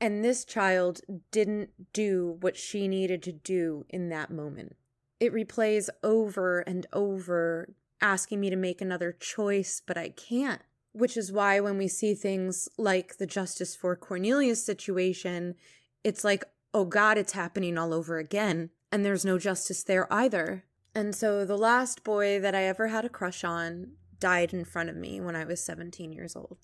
And this child didn't do what she needed to do in that moment. It replays over and over, asking me to make another choice, but I can't. Which is why when we see things like the Justice for Cornelius situation, it's like, oh God, it's happening all over again. And there's no justice there either. And so the last boy that I ever had a crush on died in front of me when I was 17 years old.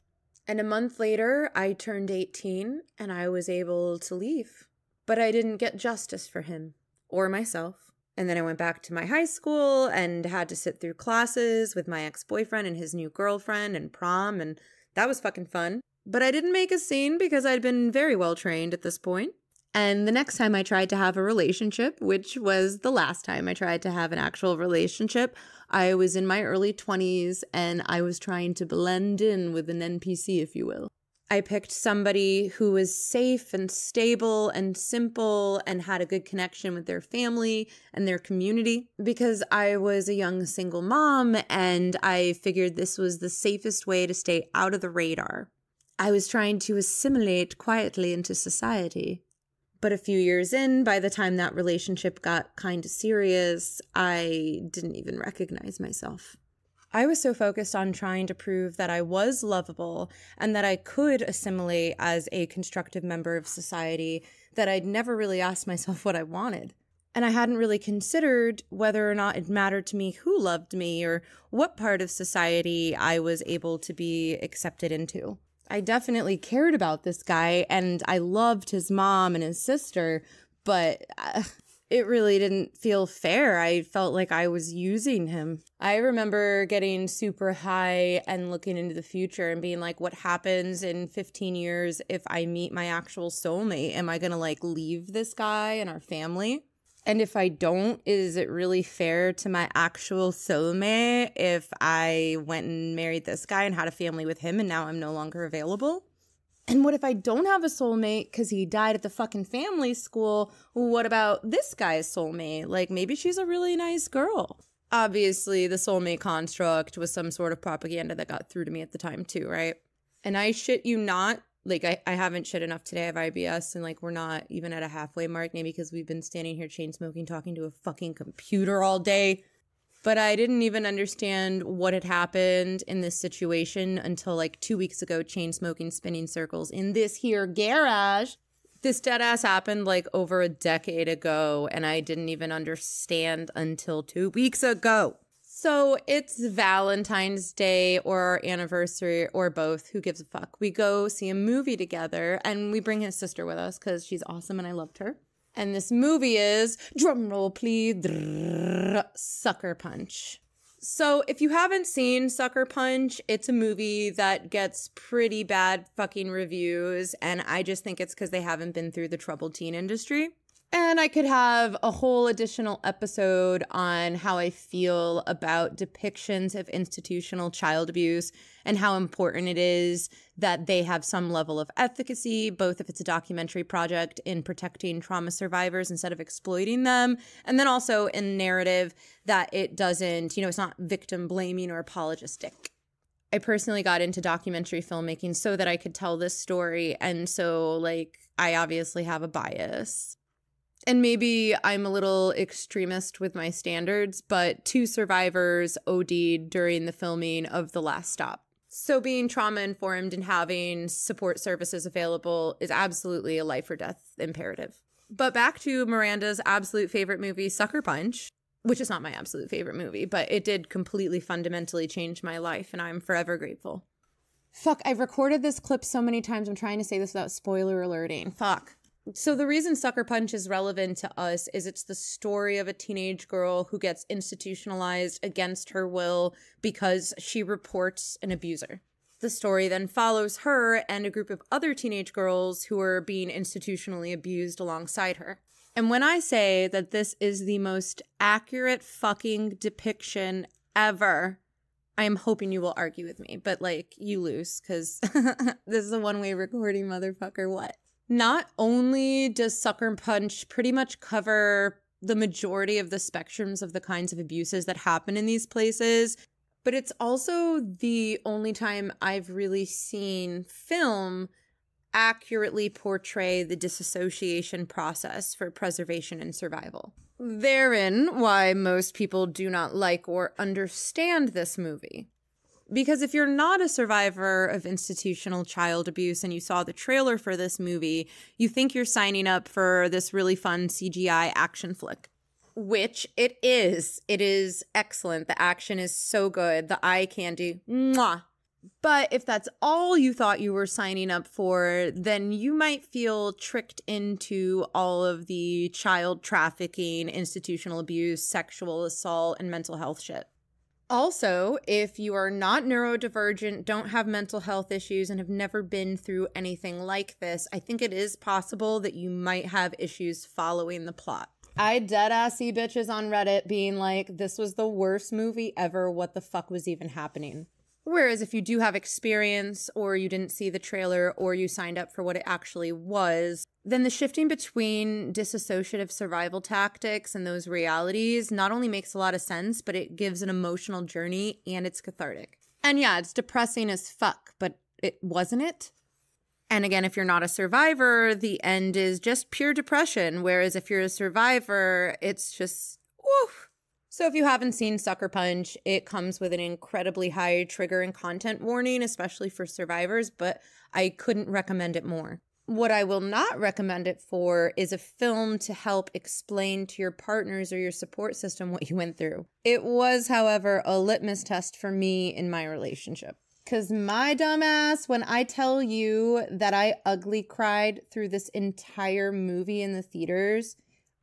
And a month later, I turned 18 and I was able to leave. But I didn't get justice for him or myself. And then I went back to my high school and had to sit through classes with my ex boyfriend and his new girlfriend and prom, and that was fucking fun. But I didn't make a scene because I'd been very well trained at this point. And the next time I tried to have a relationship, which was the last time I tried to have an actual relationship, I was in my early 20s and I was trying to blend in with an NPC, if you will. I picked somebody who was safe and stable and simple and had a good connection with their family and their community because I was a young single mom and I figured this was the safest way to stay out of the radar. I was trying to assimilate quietly into society. But a few years in, by the time that relationship got kind of serious, I didn't even recognize myself. I was so focused on trying to prove that I was lovable and that I could assimilate as a constructive member of society that I'd never really asked myself what I wanted. And I hadn't really considered whether or not it mattered to me who loved me or what part of society I was able to be accepted into. I definitely cared about this guy and I loved his mom and his sister, but uh, it really didn't feel fair. I felt like I was using him. I remember getting super high and looking into the future and being like, what happens in 15 years if I meet my actual soulmate? Am I going to like leave this guy and our family? And if I don't, is it really fair to my actual soulmate if I went and married this guy and had a family with him and now I'm no longer available? And what if I don't have a soulmate because he died at the fucking family school? What about this guy's soulmate? Like maybe she's a really nice girl. Obviously, the soulmate construct was some sort of propaganda that got through to me at the time, too, right? And I shit you not, like I, I haven't shit enough today. of IBS and like we're not even at a halfway mark, maybe because we've been standing here chain smoking, talking to a fucking computer all day. But I didn't even understand what had happened in this situation until like two weeks ago, chain smoking, spinning circles in this here garage. This dead ass happened like over a decade ago, and I didn't even understand until two weeks ago. So it's Valentine's Day or our anniversary or both. Who gives a fuck? We go see a movie together and we bring his sister with us because she's awesome and I loved her. And this movie is, drumroll please, Sucker Punch. So if you haven't seen Sucker Punch, it's a movie that gets pretty bad fucking reviews. And I just think it's because they haven't been through the troubled teen industry. And I could have a whole additional episode on how I feel about depictions of institutional child abuse and how important it is that they have some level of efficacy, both if it's a documentary project in protecting trauma survivors instead of exploiting them, and then also in narrative that it doesn't, you know, it's not victim blaming or apologistic. I personally got into documentary filmmaking so that I could tell this story. And so, like, I obviously have a bias and maybe I'm a little extremist with my standards, but two survivors OD'd during the filming of The Last Stop. So being trauma informed and having support services available is absolutely a life or death imperative. But back to Miranda's absolute favorite movie, Sucker Punch, which is not my absolute favorite movie, but it did completely fundamentally change my life, and I'm forever grateful. Fuck, I've recorded this clip so many times. I'm trying to say this without spoiler alerting. Fuck. So the reason Sucker Punch is relevant to us is it's the story of a teenage girl who gets institutionalized against her will because she reports an abuser. The story then follows her and a group of other teenage girls who are being institutionally abused alongside her. And when I say that this is the most accurate fucking depiction ever, I am hoping you will argue with me, but like you lose because this is a one way recording, motherfucker. What? Not only does Sucker Punch pretty much cover the majority of the spectrums of the kinds of abuses that happen in these places, but it's also the only time I've really seen film accurately portray the disassociation process for preservation and survival. Therein, why most people do not like or understand this movie. Because if you're not a survivor of institutional child abuse and you saw the trailer for this movie, you think you're signing up for this really fun CGI action flick. Which it is. It is excellent. The action is so good. The eye candy. Mwah. But if that's all you thought you were signing up for, then you might feel tricked into all of the child trafficking, institutional abuse, sexual assault, and mental health shit. Also, if you are not neurodivergent, don't have mental health issues, and have never been through anything like this, I think it is possible that you might have issues following the plot. I dead ass see bitches on Reddit being like, this was the worst movie ever. What the fuck was even happening? Whereas if you do have experience or you didn't see the trailer or you signed up for what it actually was, then the shifting between disassociative survival tactics and those realities not only makes a lot of sense, but it gives an emotional journey and it's cathartic. And yeah, it's depressing as fuck, but it wasn't it? And again, if you're not a survivor, the end is just pure depression. Whereas if you're a survivor, it's just, woof. So, if you haven't seen Sucker Punch, it comes with an incredibly high trigger and content warning, especially for survivors, but I couldn't recommend it more. What I will not recommend it for is a film to help explain to your partners or your support system what you went through. It was, however, a litmus test for me in my relationship. Because my dumbass, when I tell you that I ugly cried through this entire movie in the theaters,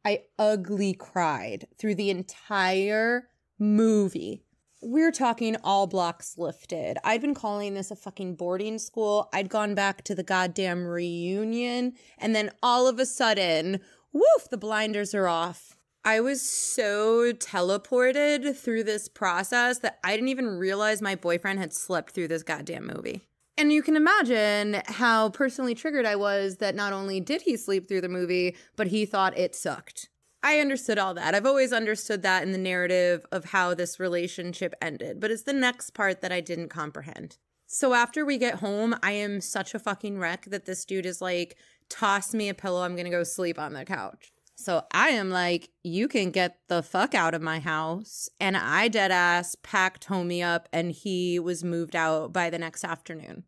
I ugly cried through the entire movie. We're talking all blocks lifted. I'd been calling this a fucking boarding school. I'd gone back to the goddamn reunion. And then all of a sudden, woof, the blinders are off. I was so teleported through this process that I didn't even realize my boyfriend had slept through this goddamn movie. And you can imagine how personally triggered I was that not only did he sleep through the movie, but he thought it sucked. I understood all that. I've always understood that in the narrative of how this relationship ended, but it's the next part that I didn't comprehend. So after we get home, I am such a fucking wreck that this dude is like, toss me a pillow, I'm gonna go sleep on the couch. So I am like, you can get the fuck out of my house. And I dead ass packed Homie up and he was moved out by the next afternoon.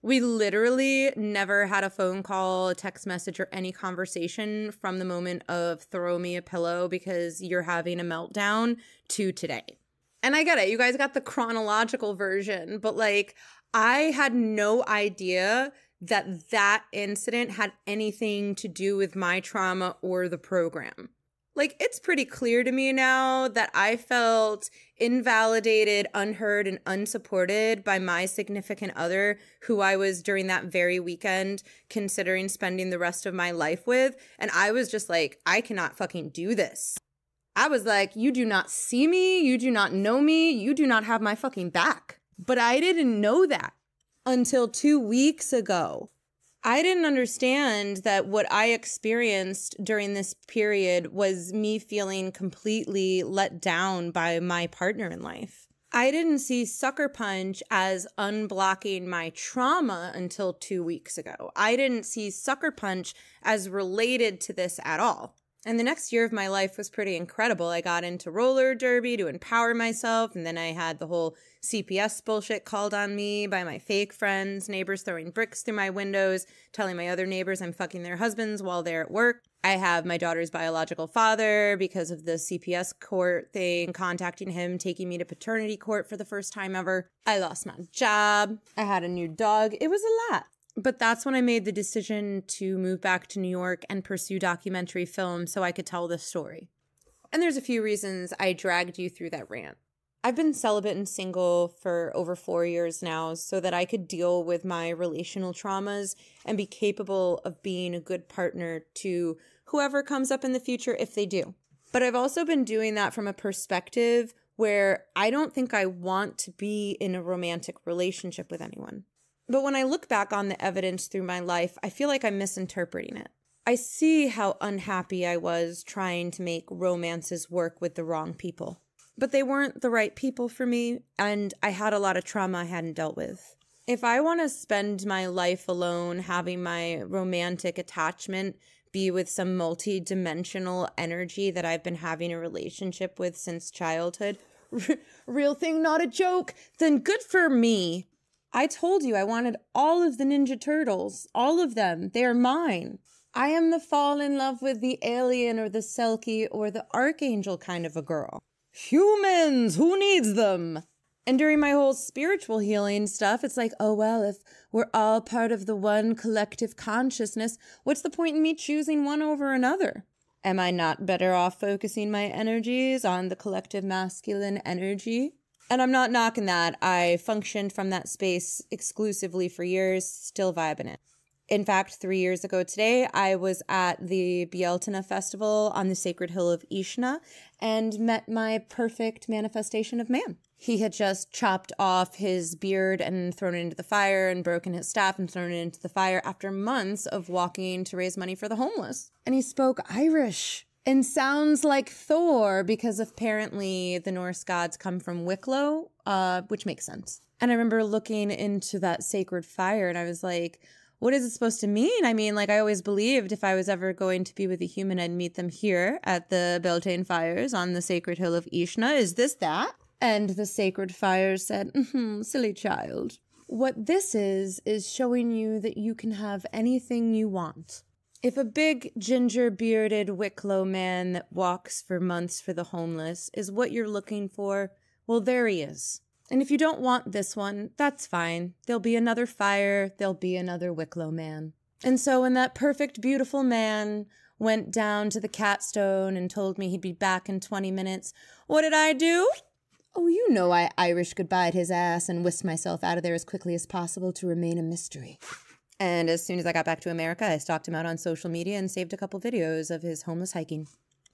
We literally never had a phone call, a text message, or any conversation from the moment of throw me a pillow because you're having a meltdown to today. And I get it. You guys got the chronological version, but like, I had no idea that that incident had anything to do with my trauma or the program. Like, it's pretty clear to me now that I felt invalidated, unheard, and unsupported by my significant other, who I was during that very weekend considering spending the rest of my life with. And I was just like, I cannot fucking do this. I was like, you do not see me, you do not know me, you do not have my fucking back. But I didn't know that until two weeks ago. I didn't understand that what I experienced during this period was me feeling completely let down by my partner in life. I didn't see Sucker Punch as unblocking my trauma until two weeks ago. I didn't see Sucker Punch as related to this at all. And the next year of my life was pretty incredible. I got into roller derby to empower myself, and then I had the whole CPS bullshit called on me by my fake friends, neighbors throwing bricks through my windows, telling my other neighbors I'm fucking their husbands while they're at work. I have my daughter's biological father because of the CPS court thing, contacting him, taking me to paternity court for the first time ever. I lost my job. I had a new dog. It was a lot. But that's when I made the decision to move back to New York and pursue documentary film so I could tell this story. And there's a few reasons I dragged you through that rant. I've been celibate and single for over four years now so that I could deal with my relational traumas and be capable of being a good partner to whoever comes up in the future if they do. But I've also been doing that from a perspective where I don't think I want to be in a romantic relationship with anyone. But when I look back on the evidence through my life, I feel like I'm misinterpreting it. I see how unhappy I was trying to make romances work with the wrong people but they weren't the right people for me, and I had a lot of trauma I hadn't dealt with. If I want to spend my life alone, having my romantic attachment be with some multi dimensional energy that I've been having a relationship with since childhood, real thing, not a joke, then good for me. I told you I wanted all of the Ninja Turtles, all of them. They are mine. I am the fall in love with the alien or the Selkie or the archangel kind of a girl humans, who needs them? And during my whole spiritual healing stuff, it's like, oh, well, if we're all part of the one collective consciousness, what's the point in me choosing one over another? Am I not better off focusing my energies on the collective masculine energy? And I'm not knocking that. I functioned from that space exclusively for years, still vibing it. In fact, three years ago today, I was at the Bealtaine Festival on the sacred hill of Uisneach and met my perfect manifestation of man. He had just chopped off his beard and thrown it into the fire and broken his staff and thrown it into the fire after months of walking to raise money for the homeless. And he spoke Irish and sounds like Thor because apparently the Norse gods come from Wicklow, uh, which makes sense. And I remember looking into that sacred fire and I was like, what is it supposed to mean? I mean, like I always believed if I was ever going to be with a human, I'd meet them here at the Beltane fires on the sacred hill of Uisneach. Is this that? And the sacred fire said, mm-hmm, silly child. What this is, is showing you that you can have anything you want. If a big, ginger bearded Wicklow man that walks for months for the homeless is what you're looking for, well, there he is. And if you don't want this one, that's fine. There'll be another fire, there'll be another Wicklow man. And so when that perfect, beautiful man went down to the catstone and told me he'd be back in 20 minutes, what did I do? Oh, you know I Irish goodbyed his ass and whisked myself out of there as quickly as possible to remain a mystery. And as soon as I got back to America, I stalked him out on social media and saved a couple videos of his homeless hiking.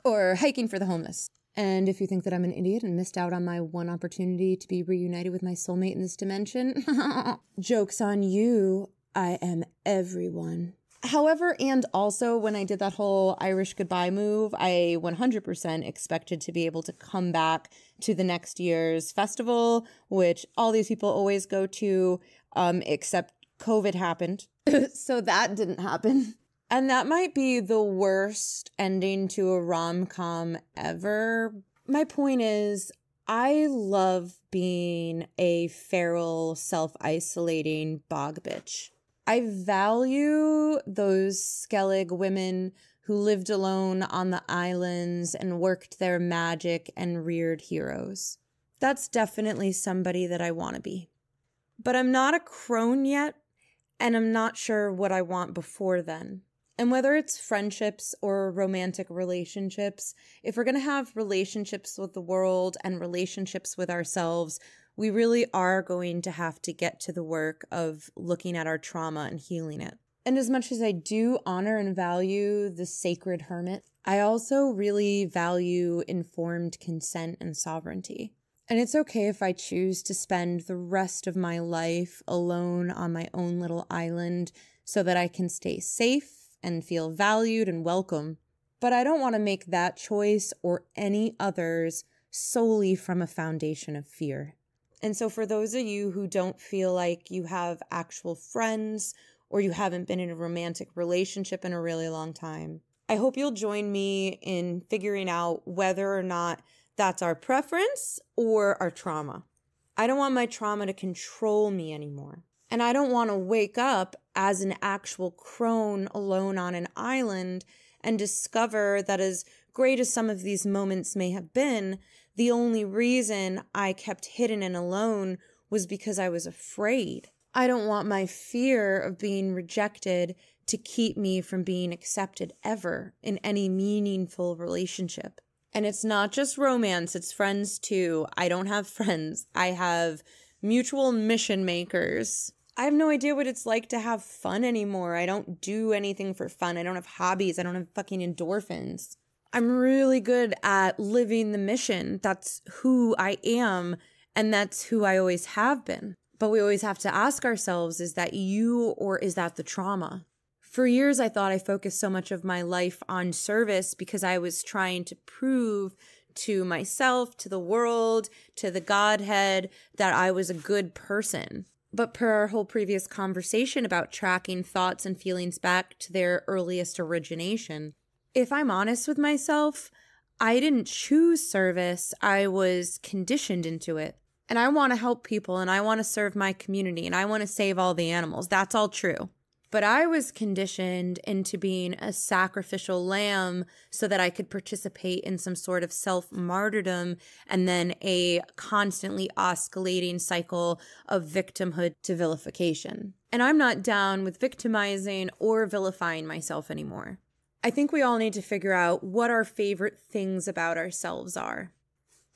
Or hiking for the homeless. And if you think that I'm an idiot and missed out on my one opportunity to be reunited with my soulmate in this dimension, joke's on you. I am everyone. However, and also when I did that whole Irish goodbye move, I 100% expected to be able to come back to the next year's festival, which all these people always go to, um, except COVID happened. so that didn't happen. And that might be the worst ending to a rom com ever. My point is, I love being a feral, self isolating bog bitch. I value those Skellig women who lived alone on the islands and worked their magic and reared heroes. That's definitely somebody that I want to be. But I'm not a crone yet, and I'm not sure what I want before then. And whether it's friendships or romantic relationships, if we're going to have relationships with the world and relationships with ourselves, we really are going to have to get to the work of looking at our trauma and healing it. And as much as I do honor and value the sacred hermit, I also really value informed consent and sovereignty. And it's okay if I choose to spend the rest of my life alone on my own little island so that I can stay safe and feel valued and welcome. But I don't want to make that choice or any others solely from a foundation of fear. And so, for those of you who don't feel like you have actual friends or you haven't been in a romantic relationship in a really long time, I hope you'll join me in figuring out whether or not that's our preference or our trauma. I don't want my trauma to control me anymore. And I don't want to wake up as an actual crone alone on an island and discover that as great as some of these moments may have been, the only reason I kept hidden and alone was because I was afraid. I don't want my fear of being rejected to keep me from being accepted ever in any meaningful relationship. And it's not just romance, it's friends too. I don't have friends. I have mutual mission makers. I have no idea what it's like to have fun anymore. I don't do anything for fun. I don't have hobbies. I don't have fucking endorphins. I'm really good at living the mission. That's who I am, and that's who I always have been. But we always have to ask ourselves is that you or is that the trauma? For years, I thought I focused so much of my life on service because I was trying to prove to myself, to the world, to the Godhead that I was a good person. But per our whole previous conversation about tracking thoughts and feelings back to their earliest origination, if I'm honest with myself, I didn't choose service, I was conditioned into it. And I want to help people and I want to serve my community and I want to save all the animals. That's all true. But I was conditioned into being a sacrificial lamb so that I could participate in some sort of self martyrdom and then a constantly oscillating cycle of victimhood to vilification. And I'm not down with victimizing or vilifying myself anymore. I think we all need to figure out what our favorite things about ourselves are.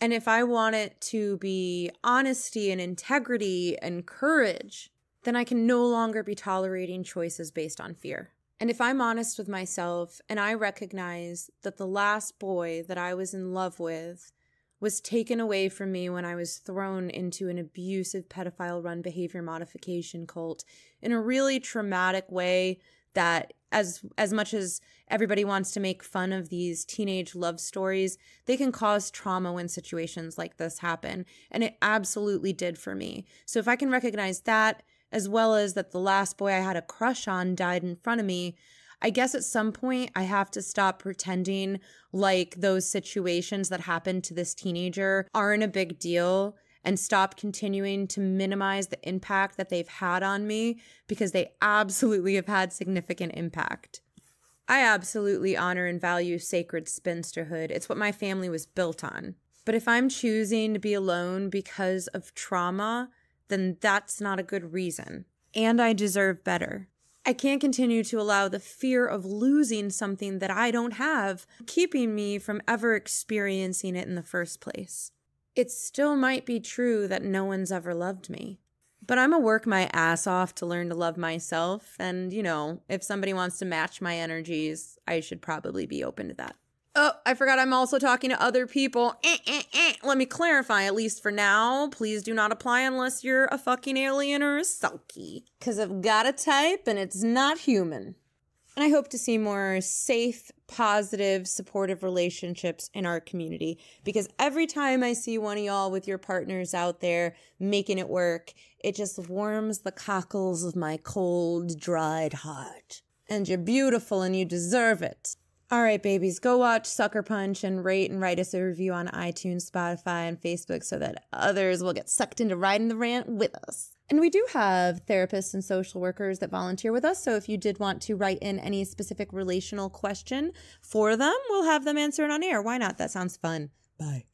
And if I want it to be honesty and integrity and courage, then I can no longer be tolerating choices based on fear. And if I'm honest with myself and I recognize that the last boy that I was in love with was taken away from me when I was thrown into an abusive pedophile run behavior modification cult in a really traumatic way that as as much as everybody wants to make fun of these teenage love stories, they can cause trauma when situations like this happen, and it absolutely did for me. So if I can recognize that as well as that the last boy I had a crush on died in front of me, I guess at some point I have to stop pretending like those situations that happened to this teenager aren't a big deal and stop continuing to minimize the impact that they've had on me because they absolutely have had significant impact. I absolutely honor and value sacred spinsterhood. It's what my family was built on. But if I'm choosing to be alone because of trauma, then that's not a good reason. And I deserve better. I can't continue to allow the fear of losing something that I don't have keeping me from ever experiencing it in the first place. It still might be true that no one's ever loved me. But I'm gonna work my ass off to learn to love myself. And, you know, if somebody wants to match my energies, I should probably be open to that. Oh, I forgot I'm also talking to other people. Eh, eh, eh. Let me clarify, at least for now. Please do not apply unless you're a fucking alien or a Selkie. Because I've got a type and it's not human. And I hope to see more safe, positive, supportive relationships in our community. Because every time I see one of y'all with your partners out there making it work, it just warms the cockles of my cold, dried heart. And you're beautiful and you deserve it. All right, babies, go watch Sucker Punch and rate and write us a review on iTunes, Spotify, and Facebook so that others will get sucked into riding the rant with us. And we do have therapists and social workers that volunteer with us. So if you did want to write in any specific relational question for them, we'll have them answer it on air. Why not? That sounds fun. Bye.